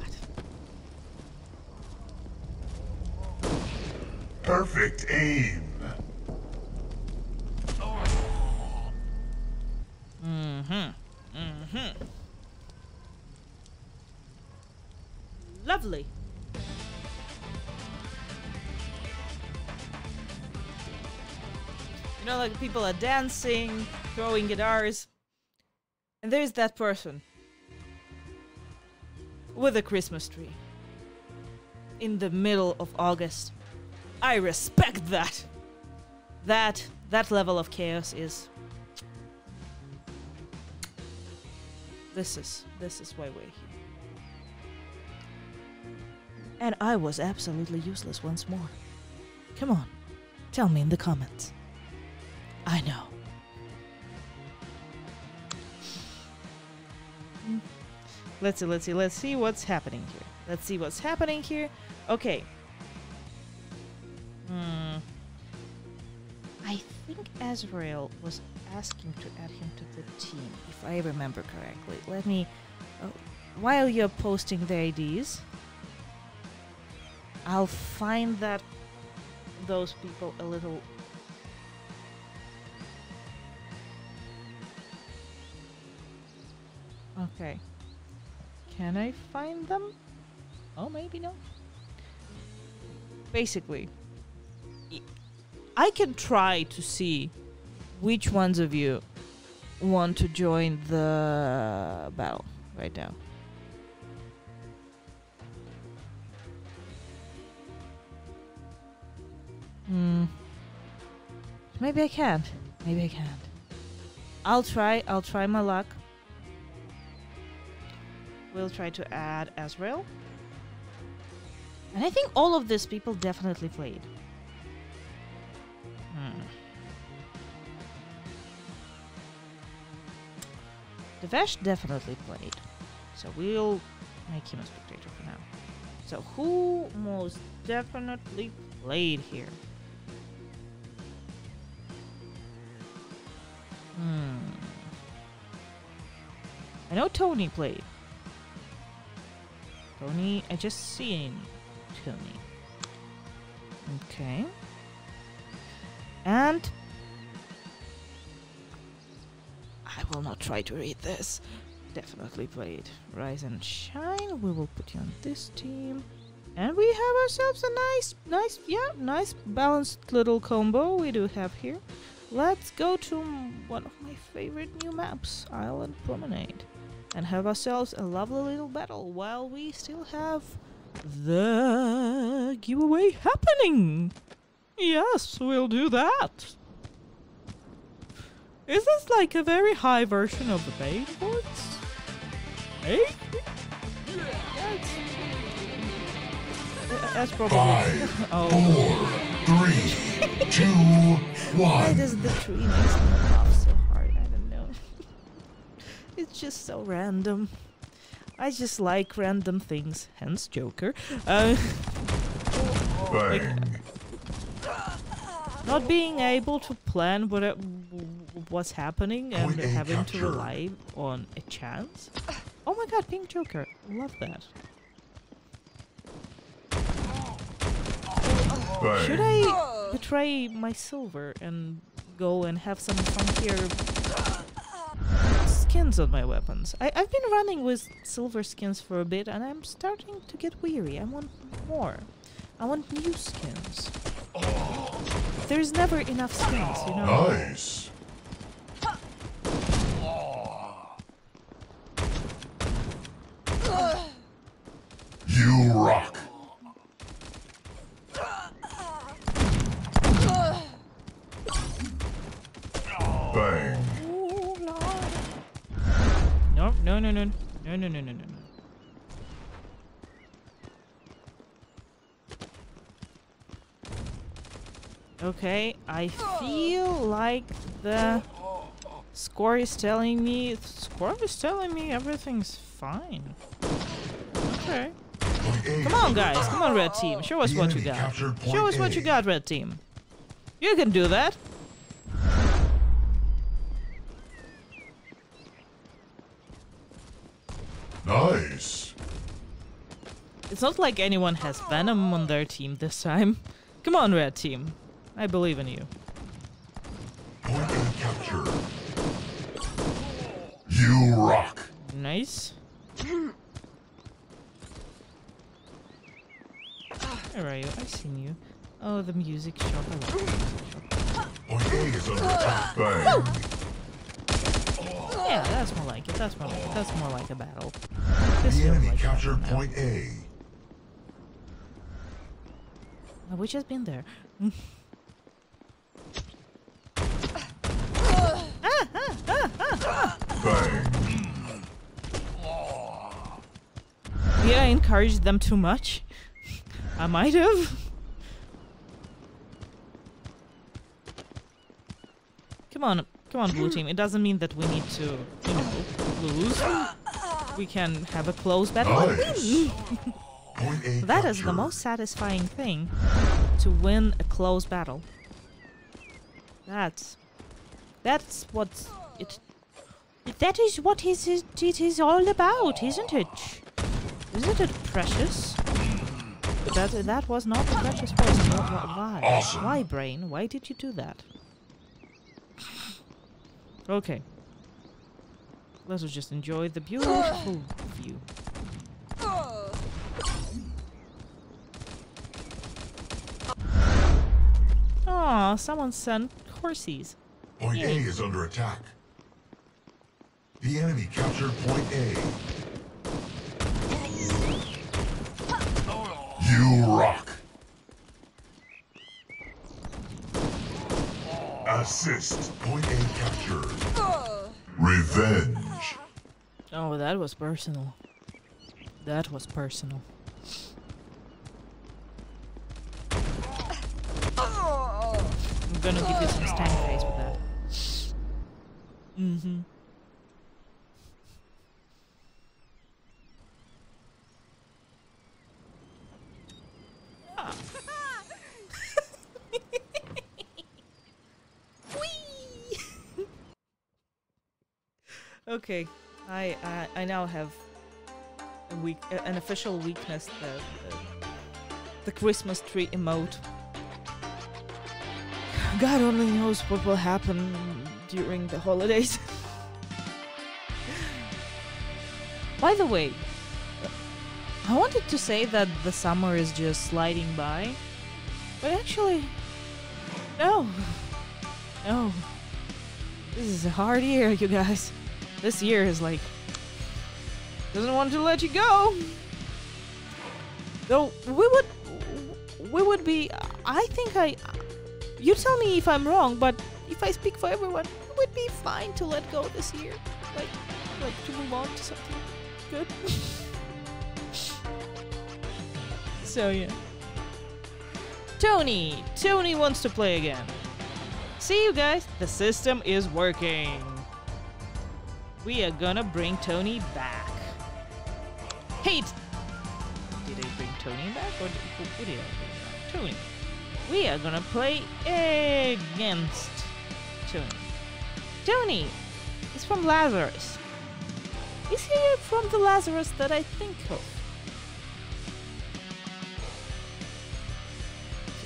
Perfect aim.
Mm-hmm. Mm-hmm. Lovely. Know, like people are dancing, throwing guitars. And there's that person with a Christmas tree in the middle of August. I respect that. That that level of chaos is This is this is why we're here. And I was absolutely useless once more. Come on, tell me in the comments. I know. Let's see, let's see, let's see what's happening here. Let's see what's happening here. Okay. Hmm. I think Azrael was asking to add him to the team, if I remember correctly. Let me. Uh, while you're posting the IDs, I'll find that those people a little. Okay. Can I find them? Oh, maybe no. Basically, I- can try to see which ones of you want to join the battle right now. Hmm. Maybe I can't. Maybe I can't. I'll try. I'll try my luck. We'll try to add Azrael. And I think all of these people definitely played. Hmm. Devesh definitely played. So we'll make him a spectator for now. So who most definitely played here? Hmm. I know Tony played. Tony, I just seen Tony. Okay. And I will not try to read this. Definitely played Rise and Shine. We will put you on this team. And we have ourselves a nice, nice, yeah, nice balanced little combo we do have here. Let's go to one of my favorite new maps, Island Promenade, and have ourselves a lovely little battle while we still have the giveaway happening. Yes, we'll do that. Is this like a very high version of the main boards? Hey? That's, that's probably.
Five,
oh.
four, three, two,
Why does the tree makes me laugh so it's just so random. I just like random things, hence Joker. Uh,
Bang.
not being able to plan what it, what's happening and
Point
having to rely on a chance. Oh my god, Pink Joker. Love that.
Bang.
Should I betray my silver and go and have some funkier skins on my weapons? I, I've been running with silver skins for a bit and I'm starting to get weary. I want more. I want new skins. Oh. There's never enough skins, you know?
Nice.
Okay, I feel like the score is telling me. Score is telling me everything's fine. Okay. Come on, guys. Come on, red team. Show us what you got. Show us what you got, red team. You can do that.
Nice.
It's not like anyone has Venom on their team this time. Come on, red team. I believe in you.
Point A captured. You rock.
Nice. Where are you? I've seen you. Oh, the music shop. I love the music shop.
Point A is under attack. Bang.
Yeah, that's more like it. That's more like it. That's more like a battle. This
The enemy
like
captured
now.
point A.
Oh, we just been there. Did I encourage them too much? I might have. Come on, come on, blue team. It doesn't mean that we need to, you know, lose. We can have a close battle
Nice.
win.
Point A
That is the most satisfying thing to win a close battle. That's that's what it that is what is it, it is all about, isn't it? Isn't it precious? That that was not the precious wh- Why?
Awesome.
Why, brain? Why did you do that? Okay. Let's just enjoy the beautiful view. Aw, someone sent horses.
Point A is under attack. The enemy captured point A. You rock. Assist. Point A captured. Revenge.
Oh, that was personal. That was personal. I'm gonna give you some stank face with that. Mm-hmm. Ah. Okay, I I, I now have a weak uh, an official weakness the, the the Christmas tree emote. God only knows what will happen during the holidays. By the way, I wanted to say that the summer is just sliding by, but actually, no. No. This is a hard year, you guys. This year is like. doesn't want to let you go. Though, we would. We would be. I think I. You tell me if I'm wrong, but if I speak for everyone, it would be fine to let go this year. Like, like to move on to something good. so yeah. Tony! Tony wants to play again. See you guys, the system is working. We are gonna bring Tony back. Hey! Did I bring Tony back or did, did I bring back? Tony. We are gonna play against Tony. Tony is from Lazarus. Is he from the Lazarus that I think of?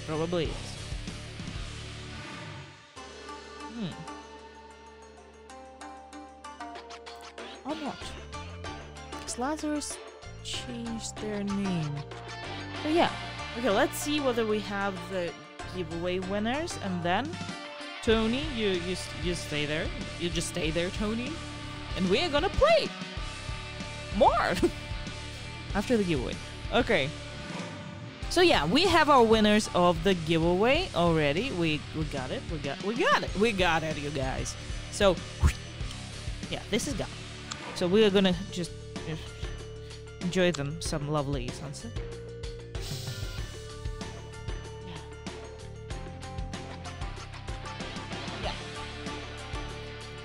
Probably is. Hmm. Or not. Because Lazarus changed their name. So yeah. Okay, let's see whether we have the giveaway winners and then Tony, you you you stay there. You just stay there, Tony. And we are gonna play more after the giveaway. Okay. So yeah, we have our winners of the giveaway already. We we got it. We got we got it. We got it, you guys. So yeah, this is gone. So we are gonna just uh, enjoy them some lovely sunset.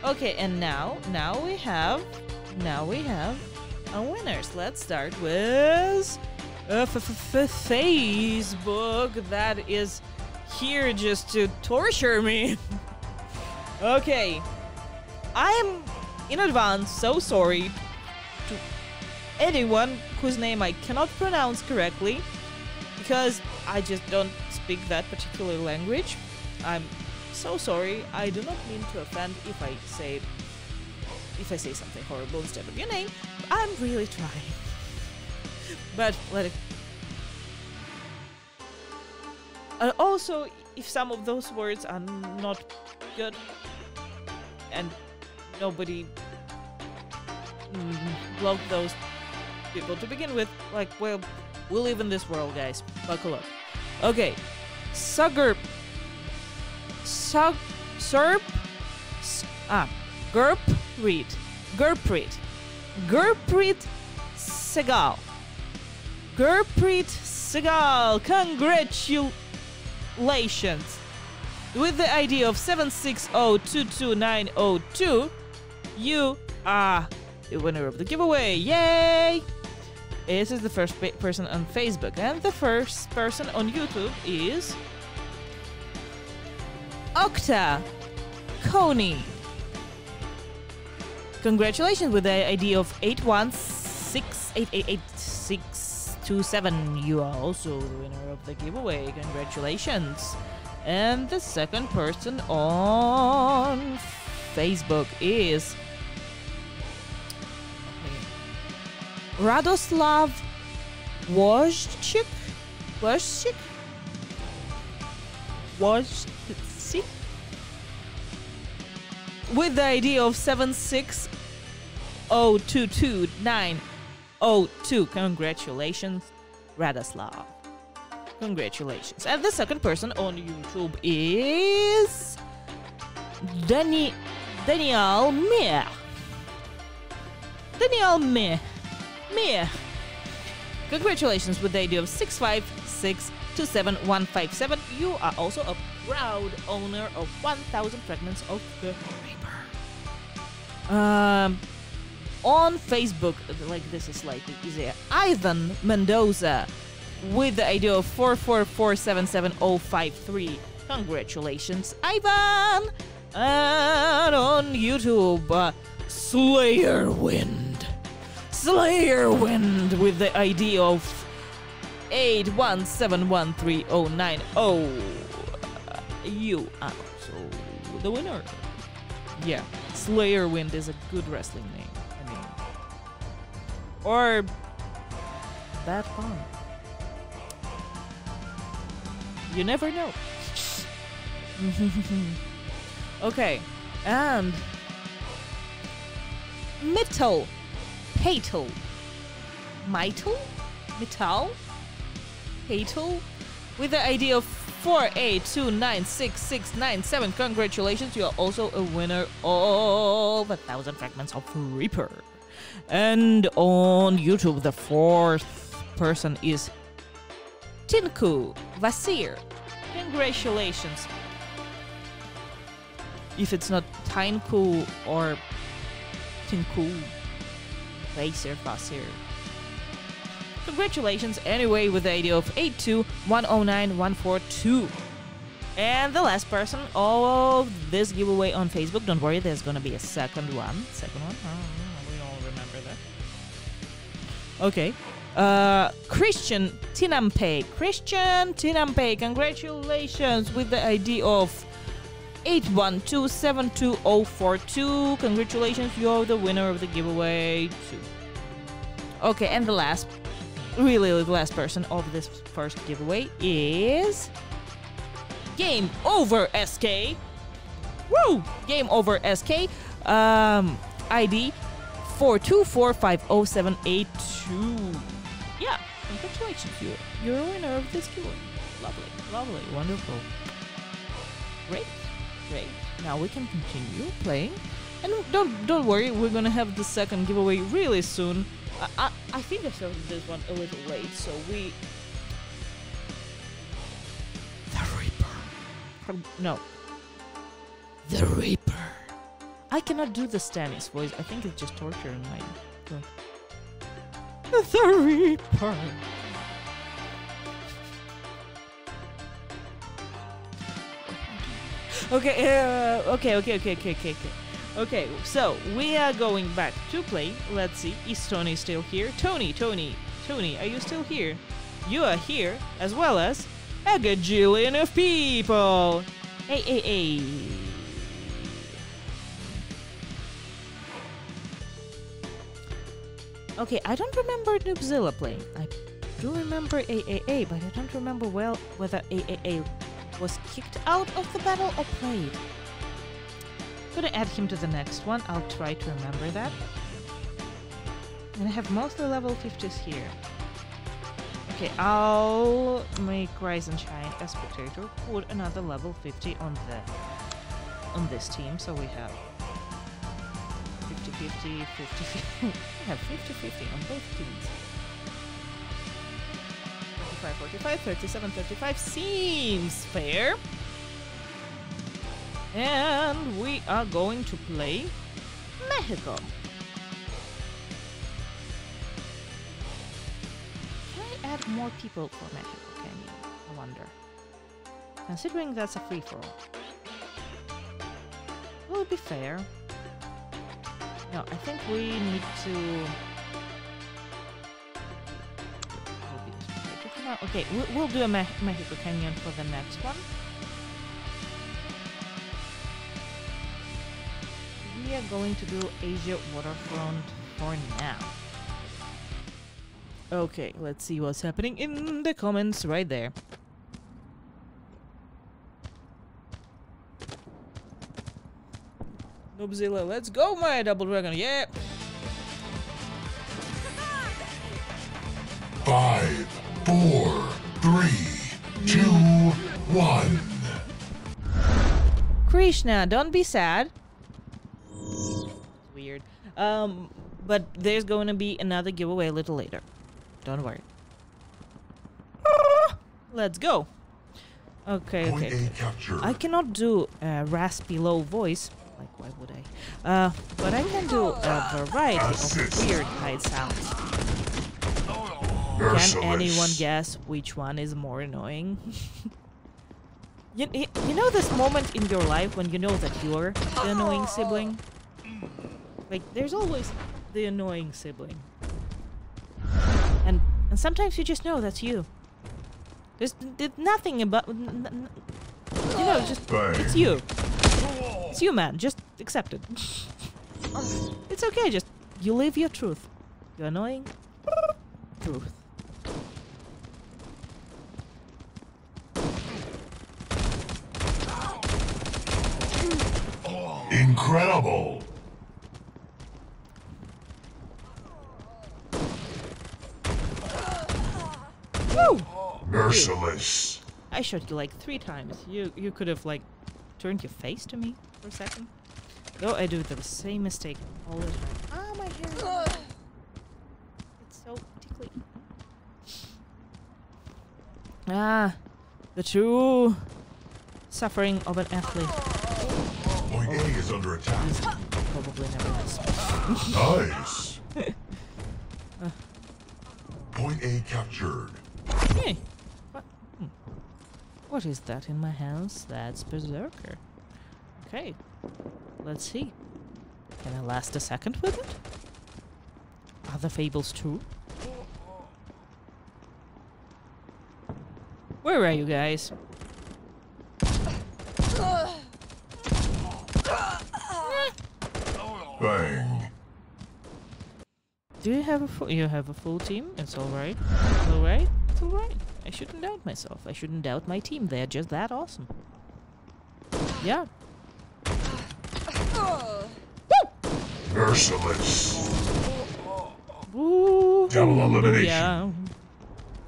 Okay, and now now we have now we have our winners. Let's start with uh, Facebook that is here just to torture me. okay. I am in advance so sorry to anyone whose name I cannot pronounce correctly because I just don't speak that particular language. I'm so sorry. I do not mean to offend if I say if I say something horrible instead of your name. I'm really trying. but let it. Uh, also, if some of those words are not good and nobody mm, block those people to begin with, like, well, we live in this world, guys. Buckle up. Okay, Sugar. Serp. Ah, Gurpreet. Gurpreet. Gurpreet Segal. Gurpreet Segal. Congratulations. With the ID of 7602292, you are the winner of the giveaway. Yay! This is the first person on Facebook, and the first person on YouTube is Octa Coney. Congratulations with the ID of 816888627. You are also the winner of the giveaway. Congratulations. And the second person on Facebook is Radoslav Wojcik. Wojcik? Wojcik? With the ID of 760229202. Congratulations, Radoslav. Congratulations. And the second person on YouTube is Danny Daniel Mir. Daniel Mir. Mir. Congratulations with the idea of 656275157. You are also a proud owner of 1000 fragments of the Reaper. Um, on Facebook, like this is slightly easier. Ivan Mendoza with the idea of 444775053. Congratulations, Ivan! And on YouTube, uh, Slayer Wind. Slayer Wind with the idea of 8171309. You are also the winner. Yeah, Slayer Wind is a good wrestling name. I mean, or bad pun. You never know. okay, and Metal, Patel, Mital, Metal, Patel, with the ID of 482966697. Congratulations, you are also a winner of a thousand fragments of Reaper. And on YouTube, the fourth person is Tinku Vasir. Congratulations. If it's not Tinku or Tinku Vasir Vasir. Congratulations anyway with the ID of 82109-142. And the last person of this giveaway on Facebook, don't worry, there's gonna be a second one. Second one? Oh, we all remember that. Okay. Uh, Christian Tinampe. Christian Tinampe, congratulations with the ID of 812-72042. Congratulations, you're the winner of the giveaway too. Okay, and the last, really the last person of this first giveaway is Game Over SK. Woo! Game Over SK. Um, ID 424507882. Yeah, congratulations, you. You're a winner of this giveaway. Lovely, lovely, wonderful. Great, great. Now we can continue playing. And don't don't worry, we're gonna have the second giveaway really soon. I, I, I think I started this one a little late, so we. The Reaper. No. The Reaper. I cannot do the Stannis voice. I think it's just torture in my. The Reaper. Okay, uh, okay, okay, okay, okay, okay, okay. Okay, so we are going back to play. Let's see, is Tony still here? Tony, Tony, Tony, are you still here? You are here, as well as a gajillion of people. Hey, hey, hey. Okay, I don't remember Noobzilla playing. I do remember AAA, but I don't remember well whether AAA was kicked out of the battle or played. Gonna add him to the next one. I'll try to remember that. And I have mostly level 50s here. Okay, I'll make Rise and Shine a spectator. Put another level 50 on the on this team, so we have 50 50 50 50. we have 50 50 on both teams. 45 45 37 35 seems fair. And we are going to play Mexico. Can I add more people for Mexico? Can you? I wonder. Considering that's a free for all. Will it be fair? No, I think we need to. Okay, we'll, do a Me- Mexico Canyon for the next one. We are going to do Asia Waterfront for now. Okay, let's see what's happening in the comments right there. Noobzilla, let's go, my double dragon. Yeah.
Five, four, three, two, one.
Krishna, don't be sad. Weird. Um, but there's going to be another giveaway a little later. Don't worry. Ah, Let's go. Okay,
Point
okay. I cannot do a raspy low voice. Like, why would I? Uh, but I can do a variety of weird high sounds. Can anyone guess which one is more annoying? you, you, you know this moment in your life when you know that you're the annoying sibling? Like, there's always the annoying sibling. And and sometimes you just know that's you. There's, there's nothing about... you know, just... It's you. It's you, man. Just accept it. it's okay, just... You live your truth. You're annoying. Truth.
Incredible.
Woo!
Merciless.
I shot you like three times. You you could have like turned your face to me for a second. Though I do the same mistake all the time. Ah, my hair. It's so tickly. Ah, the true suffering of an athlete.
Point A is under attack.
This probably never is.
Nice. Point A captured.
Hey, what? hmm. What is that in my hands? That's Berserker. Okay, let's see. Can I last a second with it? Other fables too? Where are you guys?
Bang.
Do you have a full? You have a full team. It's all right. It's all right. It's all right. I shouldn't doubt myself. I shouldn't doubt my team. They're just that awesome. Yeah.
Merciless.
Ooh,
Double elimination.
Yeah.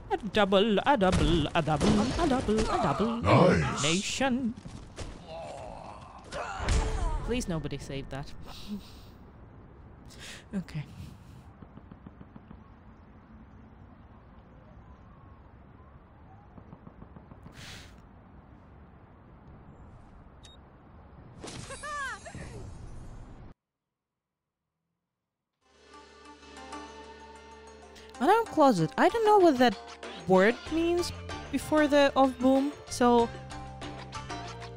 A double, a double, a double, a double, a double
Nice.
elimination. Please, nobody save that. okay. Closet. I don't know what that word means before the off boom, so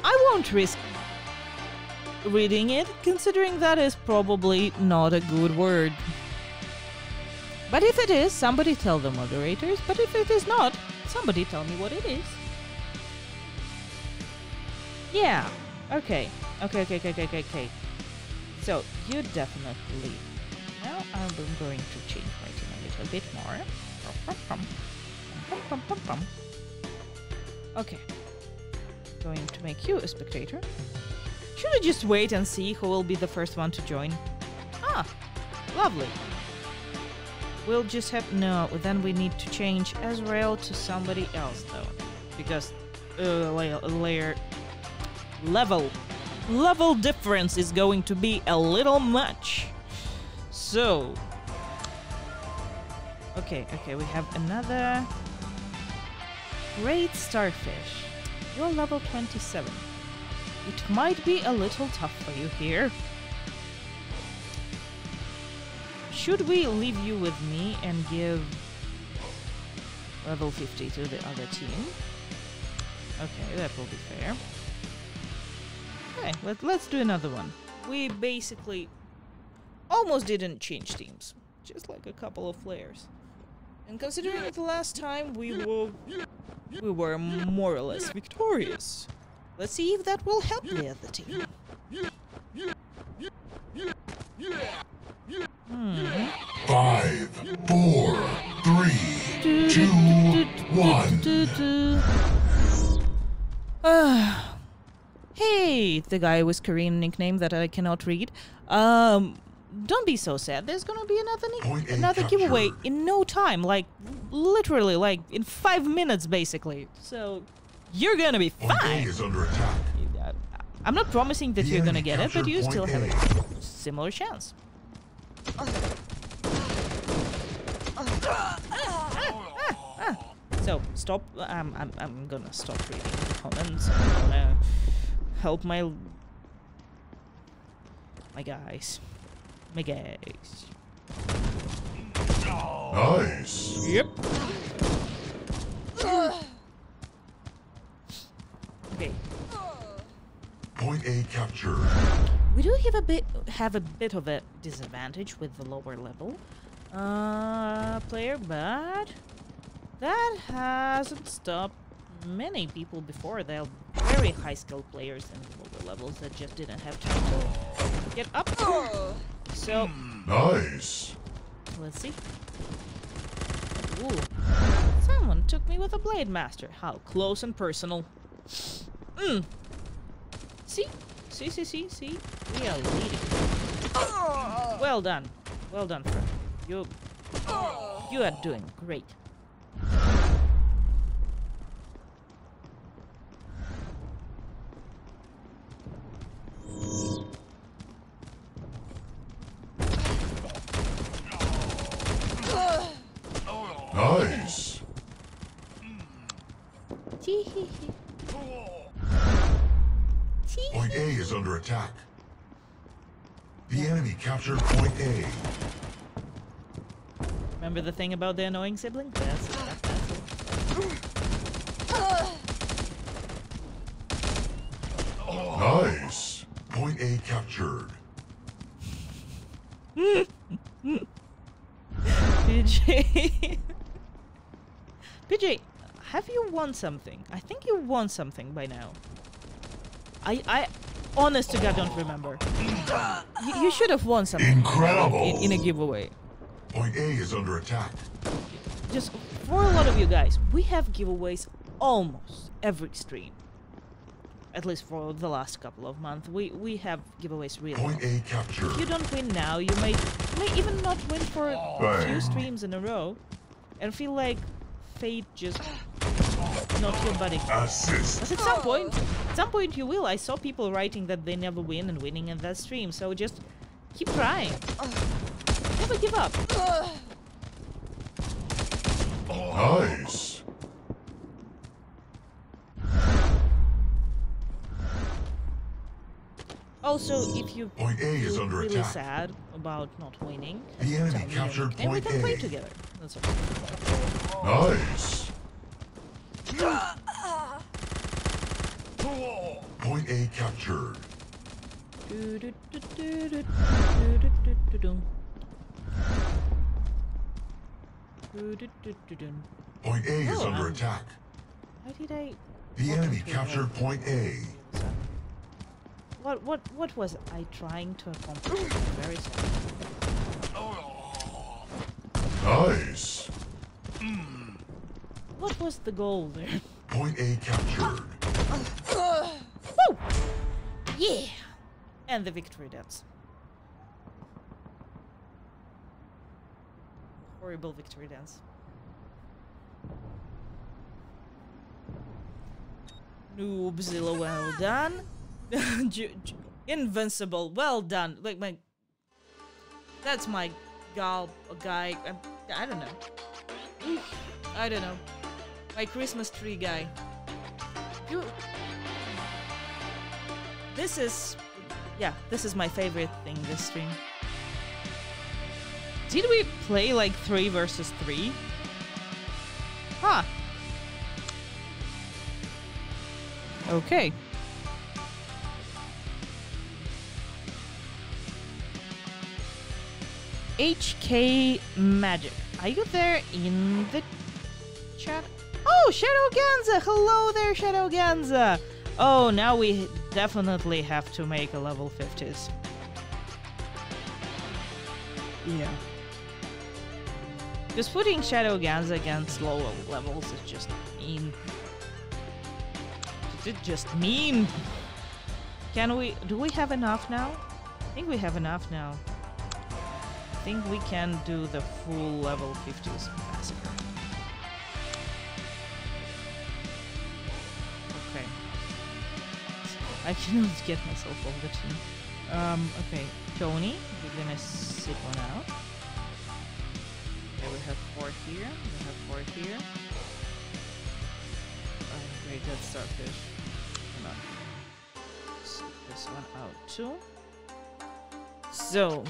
I won't risk reading it, considering that is probably not a good word. But if it is, somebody tell the moderators. But if it is not, somebody tell me what it is. Yeah. Okay. Okay. Okay. Okay. Okay. Okay. okay. So you definitely. Now I'm going to change my little bit more. Okay. Going to make you a spectator. Should I just wait and see who will be the first one to join? Ah, lovely. We'll just have no. Then we need to change Azrael to somebody else though, because uh, layer, layer level level difference is going to be a little much. So, okay, okay, we have another great starfish. You're level 27. It might be a little tough for you here. Should we leave you with me and give level 50 to the other team? Okay, that will be fair. Okay, let, let's do another one. We basically almost didn't change teams, just like a couple of players. And considering the last time we were we were more or less victorious, let's see if that will help the other team. Hmm.
Five, four, three, two, one.
Hey, the guy with Korean nickname that I cannot read. Um, don't be so sad. There's gonna be another
Point
another giveaway
captured.
in no time, like literally, like in five minutes, basically. So you're gonna be
Point
fine.
is under attack.
Uh, I'm not promising that
The
you're gonna get it, but you still have
A.
a similar chance. So stop. I'm I'm I'm gonna stop reading the comments. I'm gonna help my my guys, my guys.
Nice.
Yep. Okay.
Point A capture.
We do have a bit have a bit of a disadvantage with the lower level uh, player, but that hasn't stopped many people before. They're very high skilled players in the lower levels that just didn't have time to get up. So
Nice.
let's see. Ooh. Someone took me with a blade master. How close and personal. Mm. See? See, see, see, see? We are leading. Well done. Well done, friend. You you are doing great.
Point A is under attack. The enemy captured point A.
Remember the thing about the annoying sibling? That's it. That, that's it.
Nice. Point A captured.
PJ. PJ, have you won something? I think you won something by now. I, I, honest to God, don't remember. You, you should have won something
Incredible.
in, in a giveaway.
Point A is under attack.
Just for a lot of you guys, we have giveaways almost every stream. At least for the last couple of months, we we have giveaways really.
Point A captured.
If you don't win now, you may you may even not win for a few streams in a row, and feel like fate just not your buddy.
Assist.
But at some point, at some point you will. I saw people writing that they never win and winning in that stream, so just keep trying. Never give up.
Nice.
Also, if you
Point A is under
really
attack.
sad about not winning,
The enemy captured
and we
point
can play together. That's all.
Nice. Point A captured. Point A is
oh,
under
um,
attack.
How did I?
The enemy captured
it?
point A.
What what what was I trying to accomplish? Very sorry.
Nice. Mm.
What was the goal there?
Point A captured.
Woo! Yeah! And the victory dance. Horrible victory dance. Noobzilla, well done. Invincible, well done. Like my, that's my gal guy. I, I don't know. I don't know. My Christmas tree guy. You. This is, yeah, this is my favorite thing this stream. Did we play like three versus three? Huh. Okay. HK Magic. Are you there in the chat? Oh, Shadow Ganza! Hello there, Shadow Ganza! Oh, now we definitely have to make a level 50s. Yeah. Just putting Shadow Ganza against lower levels is just mean. It's just mean. Can we. Do we have enough now? I think we have enough now. I think we can do the full level 50s massacre. I cannot get myself off the team. Um, okay. Tony, we're gonna sit one out. Okay, we have four here. We have four here. Oh, great, that's starfish. Hold on. Sit this one out too. So,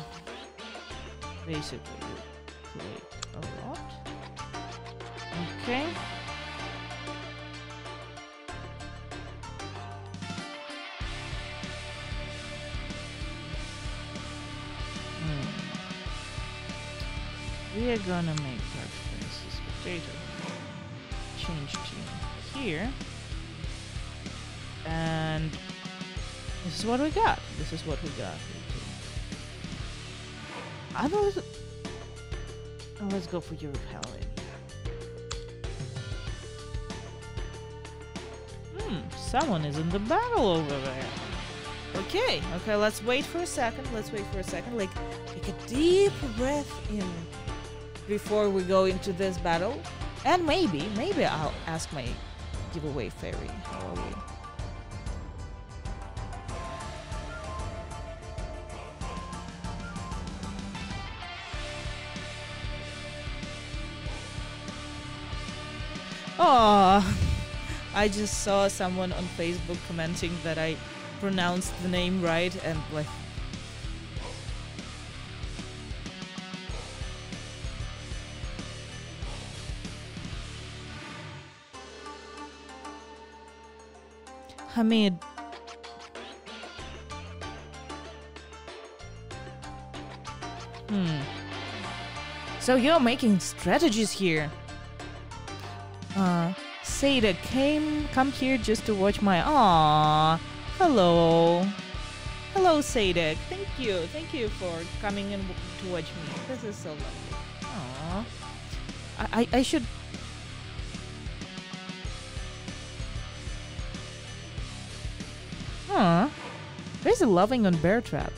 basically, you play a lot. Okay. We are gonna make Dark Princess Potato change to here. And this is what we got. This is what we got. I know. Oh, let's go for Europe Halloween. Hmm, someone is in the battle over there. Okay, okay, let's wait for a second. Let's wait for a second. Like, take a deep breath in before we go into this battle. And maybe, maybe I'll ask my giveaway fairy. How are we? Oh, I just saw someone on Facebook commenting that I pronounced the name right and like Hamid. Hmm. So you're making strategies here. Uh, Seda came, come here just to watch my. Aww. Hello. Hello, Sadek. Thank you. Thank you for coming in w- to watch me. This is so lovely. Aww. I, I, I should. Huh. There's a loving on Bear Trap.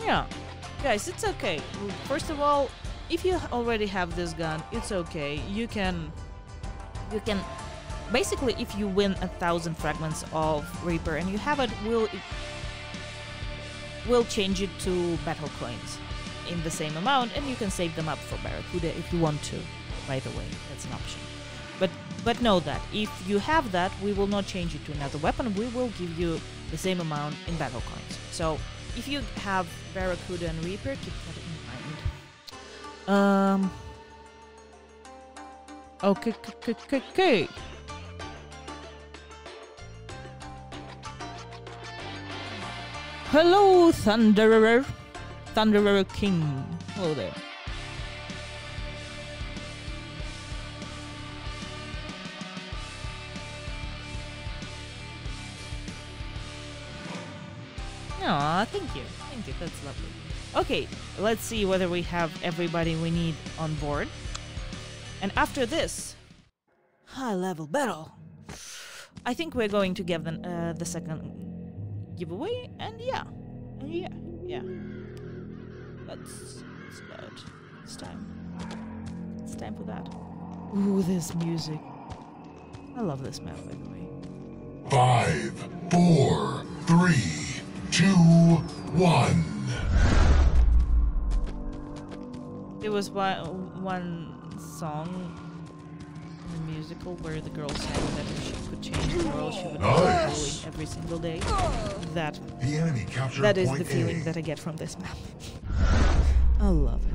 Yeah. Guys, it's okay. First of all, if you already have this gun, it's okay. You can you can basically if you win a thousand fragments of Reaper and you have it, we'll, we'll change it to battle coins in the same amount and you can save them up for Barracuda if you want to. By the way, that's an option. But but know that if you have that, we will not change it to another weapon. We will give you the same amount in battle coins. So if you have Barracuda and Reaper, keep that in mind. Um. Okay, okay, okay, okay. Hello, Thunderer. Thunderer King. Hello there. Aw, thank you. Thank you. That's lovely. Okay, let's see whether we have everybody we need on board. And after this high level battle, I think we're going to give them uh, the second giveaway. And yeah, and yeah, yeah. That's it's about it's time. It's time for that. Ooh, this music. I love this map, by the way.
Five, four, three, two, one.
There was one, one song musical where the girl sang that if she could change the world, she would
Nice.
bowling every single day. That
The enemy captured
that is the feeling
A.
that I get from this map. I love it.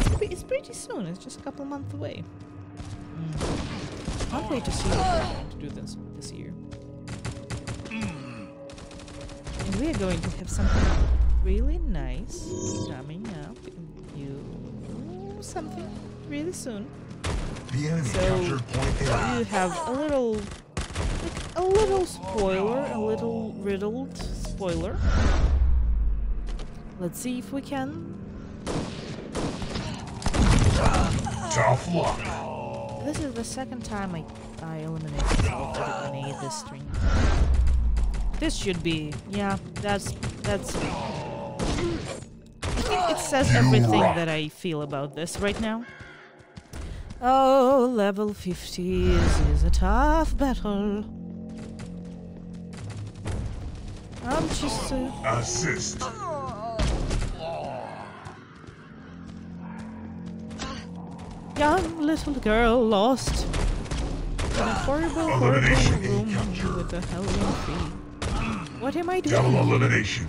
It's, pre- it's pretty soon. It's just a couple months away. Mm. Can't wait to see what we're going to do this this year. And we are going to have something really nice coming up. You something really soon.
The enemy
So,
captured point A.
You have a little, like a little spoiler, a little riddled spoiler. Let's see if we can.
Tough luck.
This is the second time I, I eliminated myself with a grenade this string. This should be, yeah, that's, that's, I it says everything that I feel about this right now. Oh, level 50 is, a tough battle. I'm just a...
Assist.
young little girl lost in a horrible, horrible room
capture.
with a tree. What am I doing?
Double elimination.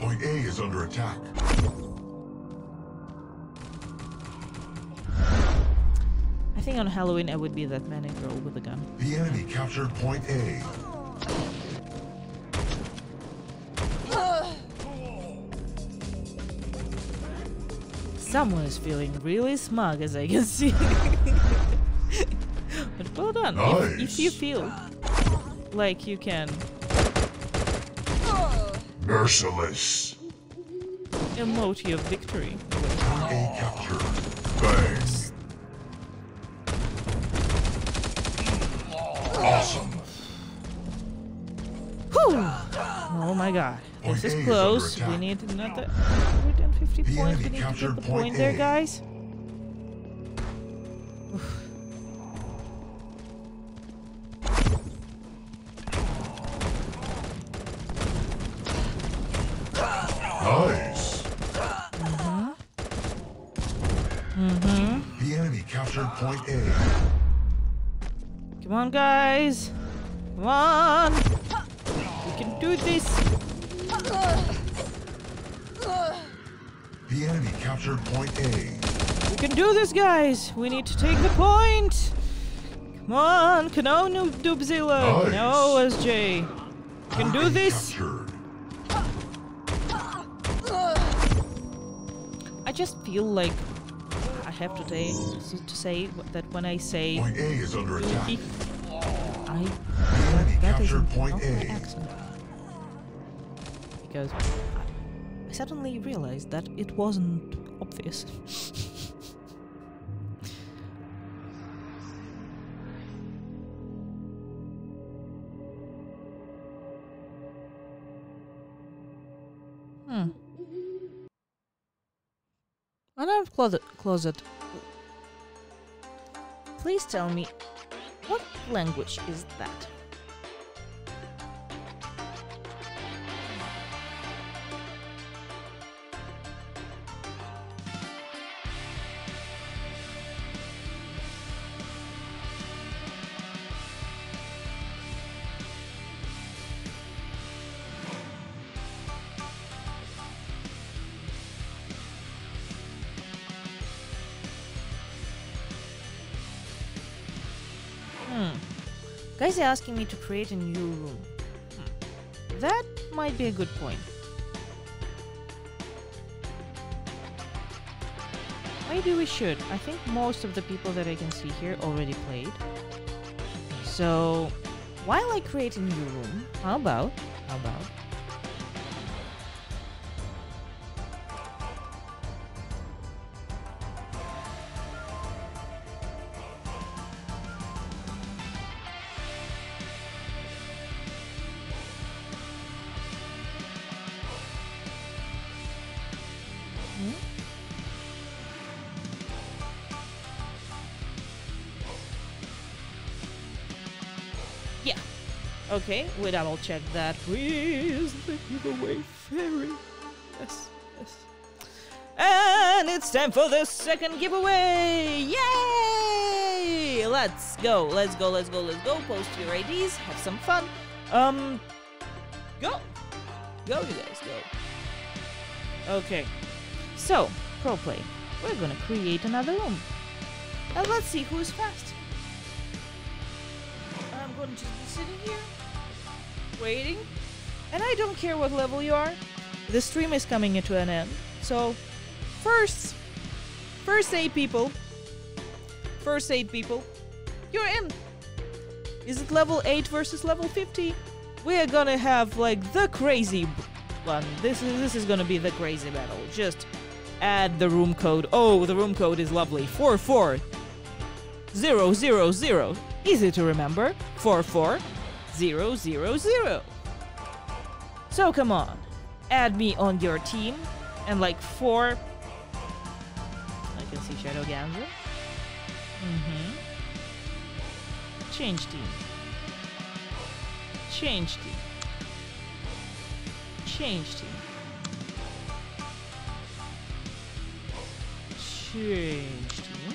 Point A is under attack.
Think on Halloween I would be that manic girl with a gun.
The enemy captured point A.
Someone is feeling really smug, as I can see. but well done. If, if you feel like you can
Merciless.
emote your victory. My god. This is close. We need another 150 points. We need to get the
point
there, guys. Guys. We need to take the point. Come on. Kano Noob Doobzilla.
Nice.
No, SJ. We can do this. I just feel like I have to, say to say that when I say
Point A is under attack.
I
enemy
that is
point
not
A.
accent. Because I suddenly realized that it wasn't obvious. Closet. Closet. Please tell me, what language is that? Guys are asking me to create a new room. Hmm. That might be a good point. Maybe we should. I think most of the people that I can see here already played. So, while I create a new room, how about, how about, Okay, we double check that. Where's the giveaway fairy? Yes, yes. And it's time for the second giveaway! Yay! Let's go, let's go, let's go, let's go. Post your IDs, have some fun. Um, go! Go, you guys, go. Okay. So, pro play. We're gonna create another room. And let's see who's fast. I'm going to just be sitting here, waiting. And I don't care what level you are. The stream is coming into an end. So, first, first eight people, first eight people, you're in. Is it level 8 versus level 50? We are gonna have like the crazy one. This is this is gonna be the crazy battle. Just add the room code. Oh, the room code is lovely. Four four zero zero zero. Easy to remember. Four four zero zero zero. So come on, add me on your team, and like four. I can see Shadow Ganza. Mm-hmm. Change team. Change team. Change team. Change team.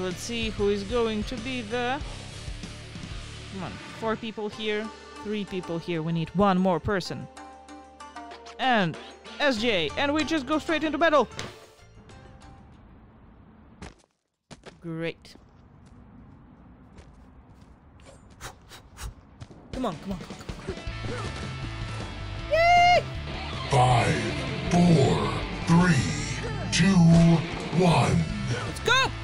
Let's see who is going to be the. Come on, Four people here. Three people here. We need one more person. And SJ. And we just go straight into battle. Great. Come on, come on, come on. Yay!
Five, four, three, two, one.
Let's go!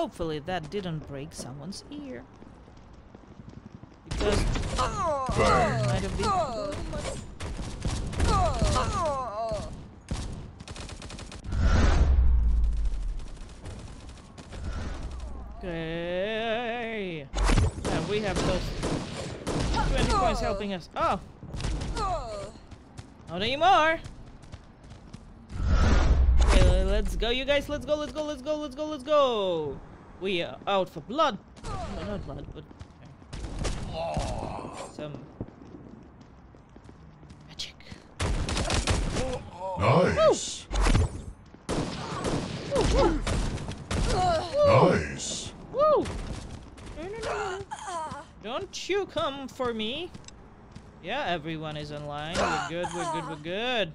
Hopefully that didn't break someone's ear. Because
Bang.
might have been. Okay. And we have those 20 points helping us. Oh! Not anymore! Okay, let's go, you guys. Let's go, let's go, let's go, let's go, let's go! We are out for blood. No, not blood, but. Some. Magic.
Nice. Nice.
Woo! No, no, no, no. Don't you come for me. Yeah, everyone is in line. We're good, we're good, we're good.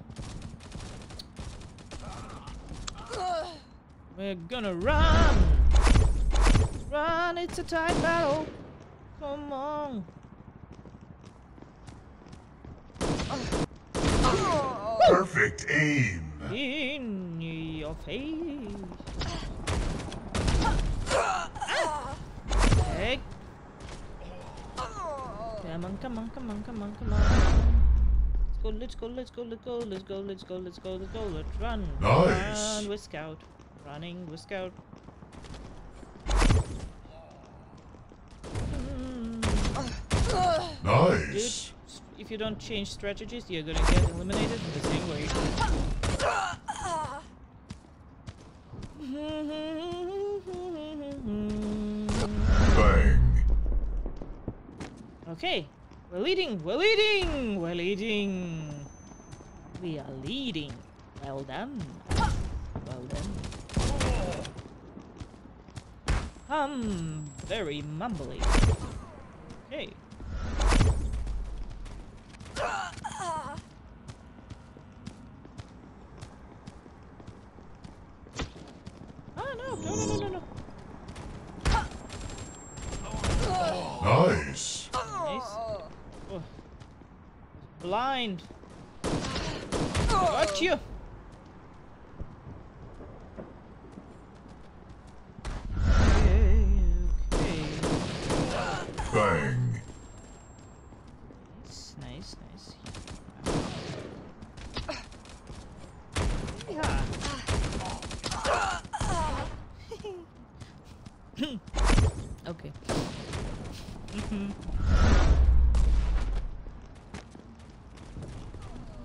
We're gonna run! Run, it's a tight battle. Come on.
Perfect aim.
In your face. Hey. Come on, come on, come on, come on, come on. Let's go, let's go, let's go, let's go, let's go, let's go, let's go, let's go, let's run.
Nice.
Run with Scout. Running with Scout. Mm, Dude,
Nice.
if you don't change strategies, you're gonna get eliminated in the same way.
Bang.
Okay, we're leading, we're leading, we're leading. We are leading. Well done. Well done. Um, very mumbly. Okay. Oh no, no, no, no, no, no.
Nice.
Nice. Oh. Blind. Got you. Okay, okay.
Bang.
Nice, nice, nice. Yeah. okay.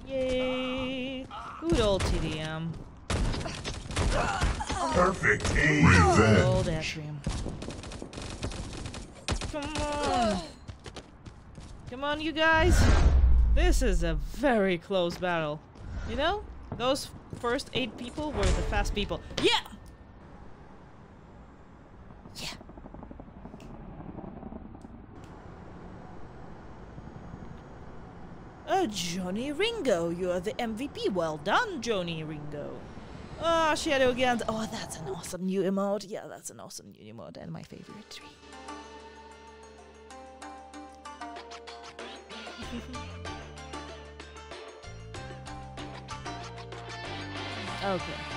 Yay! Good old TDM.
Perfect aim.
Good old
Revenge.
Atrium. Come on! Come you guys! This is a very close battle. You know, those first eight people were the fast people. Yeah! Yeah. Oh, Johnny Ringo, you are the MVP. Well done, Johnny Ringo. Ah, Shadow Gant. Oh, that's an awesome new emote. Yeah, that's an awesome new emote and my favorite tree. okay.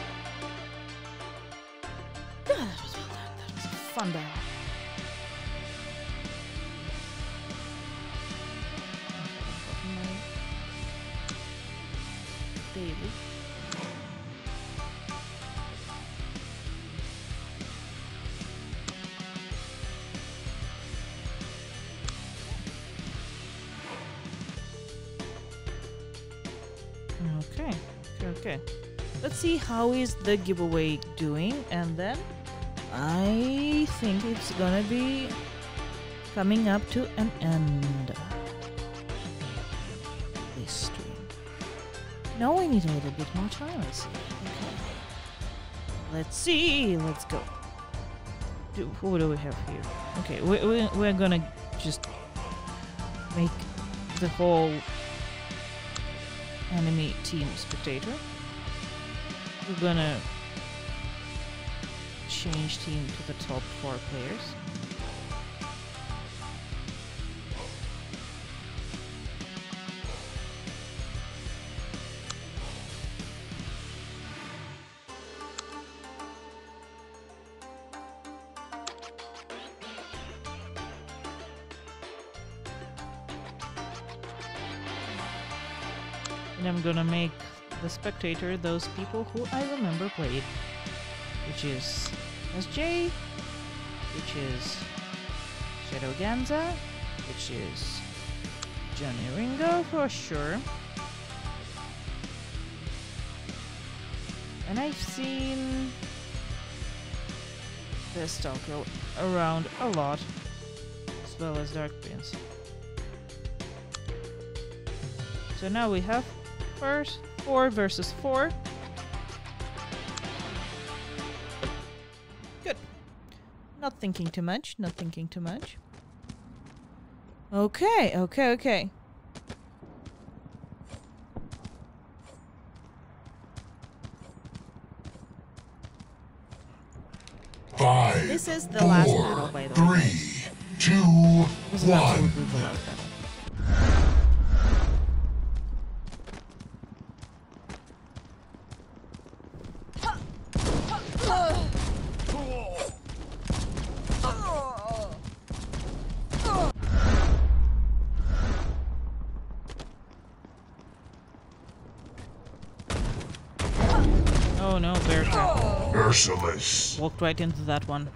How is the giveaway doing, and then I think it's gonna be coming up to an end. This stream. Now I need a little bit more time. Let's see. Okay. Let's see. Let's go. Who do we have here? Okay, we, we, we're gonna just make the whole enemy team spectator. We're gonna change team to the top four players. and I'm gonna make spectator those people who I remember played, which is SJ, which is Shadow Ganza, which is Johnny Ringo for sure. And I've seen the Stalker around a lot, as well as Dark Prince. So now we have first four versus four. Good. Not thinking too much, not thinking too much. Okay, okay, okay.
Five,
This is the last
four,
battle, by the way.
three, two,
This
one.
absolutely the last battle. Oh no, bear trap.
Merciless.
Walked right into that one.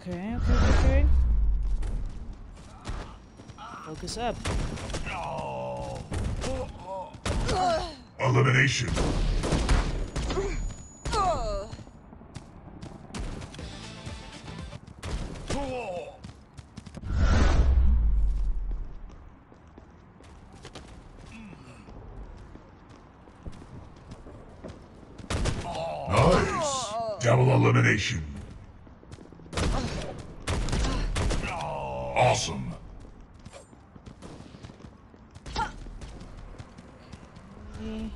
Okay, okay, okay. Focus up.
Elimination. Nice. Double elimination. Awesome.
Eh,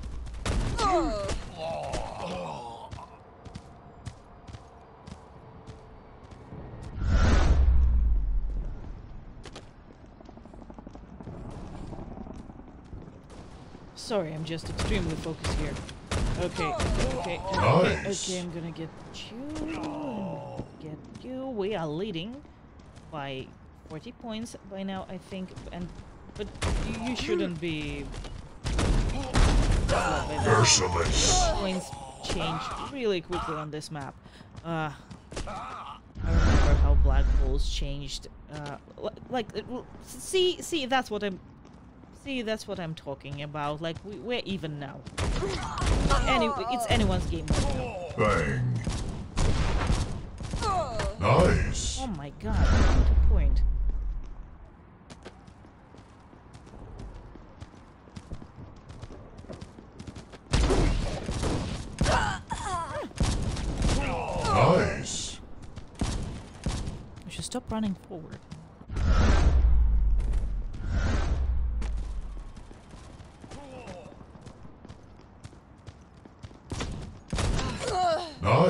Sorry, I'm just extremely focused here. Okay, okay, okay,
Nice.
okay, I'm gonna get you. Get you. We are leading by 40 points by now, I think, and but you, you shouldn't be.
Merciless.
points change really quickly on this map. Uh, I remember how black holes changed. Uh, like, it see, see, that's what I'm. See, that's what I'm talking about. Like, we, we're even now. Any, it's anyone's game right.
Bang. Nice.
Oh my god, point to point.
Nice.
We should stop running forward.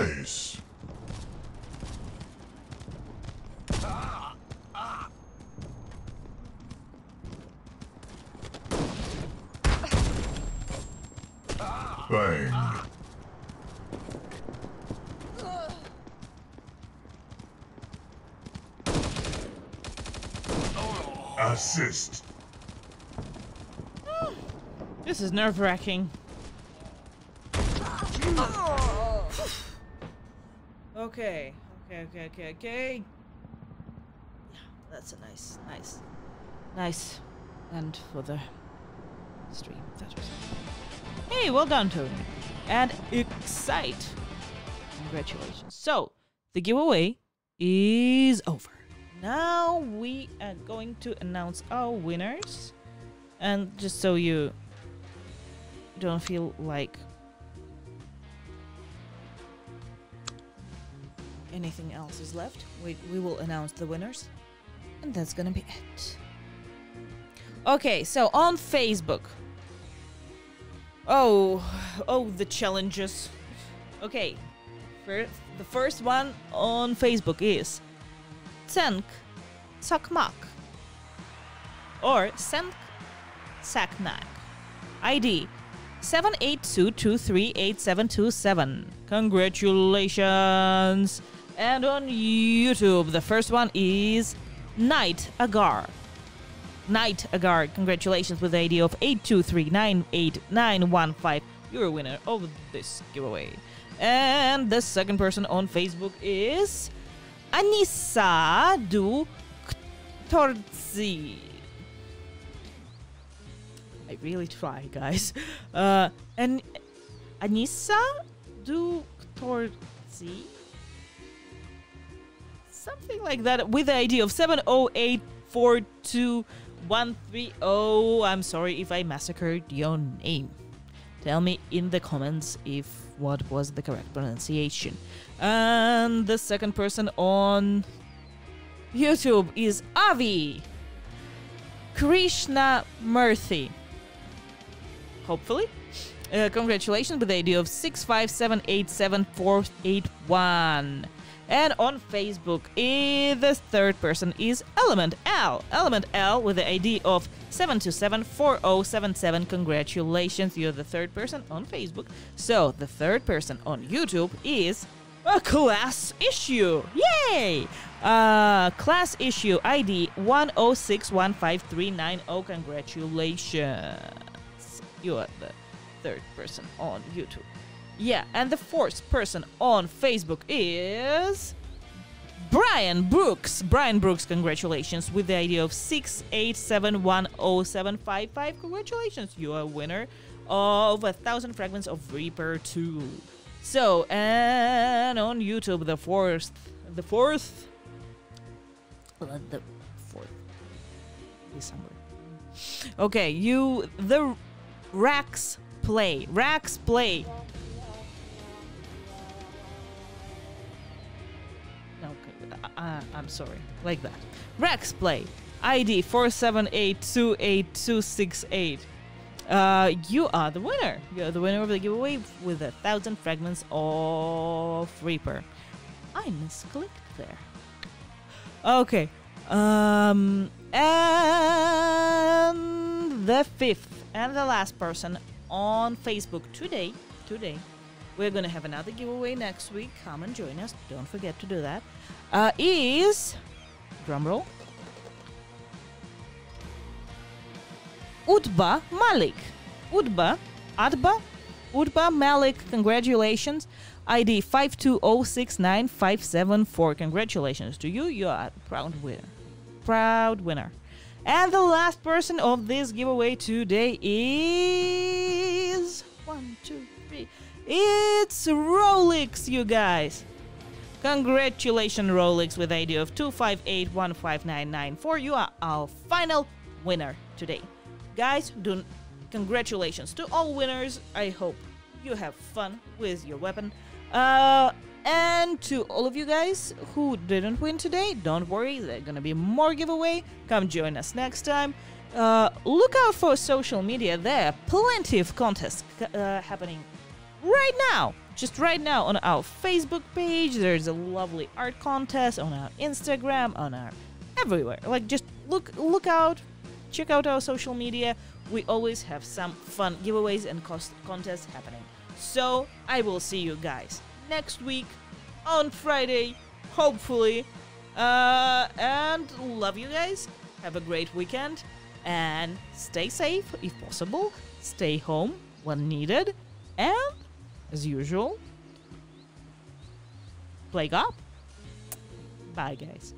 Nice. Bang. Assist.
This is nerve Okay, okay, okay, okay, okay. Yeah, that's a nice, nice, nice end for the stream. That was. Hey, well done, Tony. And excite. Congratulations. So, the giveaway is over. Now we are going to announce our winners. And just so you don't feel like anything else is left, we, we will announce the winners. And that's gonna be it. Okay, so on Facebook. Oh, oh, the challenges. Okay, first, the first one on Facebook is Tsenk Sakmak or Senk Saknak. ID 782238727. Congratulations! And on YouTube, the first one is Night Agar. Night Agar, congratulations with the ID of 823989915. You're a winner of this giveaway. And the second person on Facebook is Anissa Du Torzi. I really try, guys. Uh, and Anissa Du Torzi? Something like that with the ID of 7084213. I'm sorry if I massacred your name. Tell me in the comments if what was the correct pronunciation. And the second person on YouTube is Avi Krishna Murthy. Hopefully. Uh, congratulations with the idea of 657878481. And on Facebook, eh, the third person is Element L. Element L with the ID of 7274077. Congratulations, you're the third person on Facebook. So the third person on YouTube is a class issue. Yay! Uh, class issue ID 1061539. Congratulations. You are the third person on YouTube. Yeah, and the fourth person on Facebook is Brian Brooks. Brian Brooks, congratulations with the idea of 687107555. Congratulations, you are a winner of a thousand fragments of Reaper 2. So, and on YouTube, the fourth, the fourth, the fourth December. Okay, you, the Rax Play, Rax Play. Uh, I'm sorry, like that. Rex Play, ID 478282268. Uh, you are the winner. You're the winner of the giveaway with a thousand fragments of Reaper. I misclicked there. Okay. Um, and the fifth and the last person on Facebook today, today, we're gonna have another giveaway next week. Come and join us. Don't forget to do that. Uh, is drumroll Utba Malik. Utba, Adba, Utba Malik. Congratulations. ID 5206957. Congratulations to you. You are a proud winner. Proud winner. And the last person of this giveaway today is one, two, three. It's Rolex, you guys. Congratulations, Rolex, with ID of 258159994. You are our final winner today. Guys, do congratulations to all winners. I hope you have fun with your weapon. Uh, and to all of you guys who didn't win today, don't worry, there's gonna be more giveaway. Come join us next time. Uh, look out for social media. There are plenty of contests uh, happening right now. Just right now on our Facebook page. There's a lovely art contest on our Instagram, on our everywhere. Like just look look out, check out our social media. We always have some fun giveaways and cost contests happening. So I will see you guys next week on Friday, hopefully. Uh, and love you guys. Have a great weekend and stay safe if possible. Stay home when needed. And as usual, play up. Bye, guys.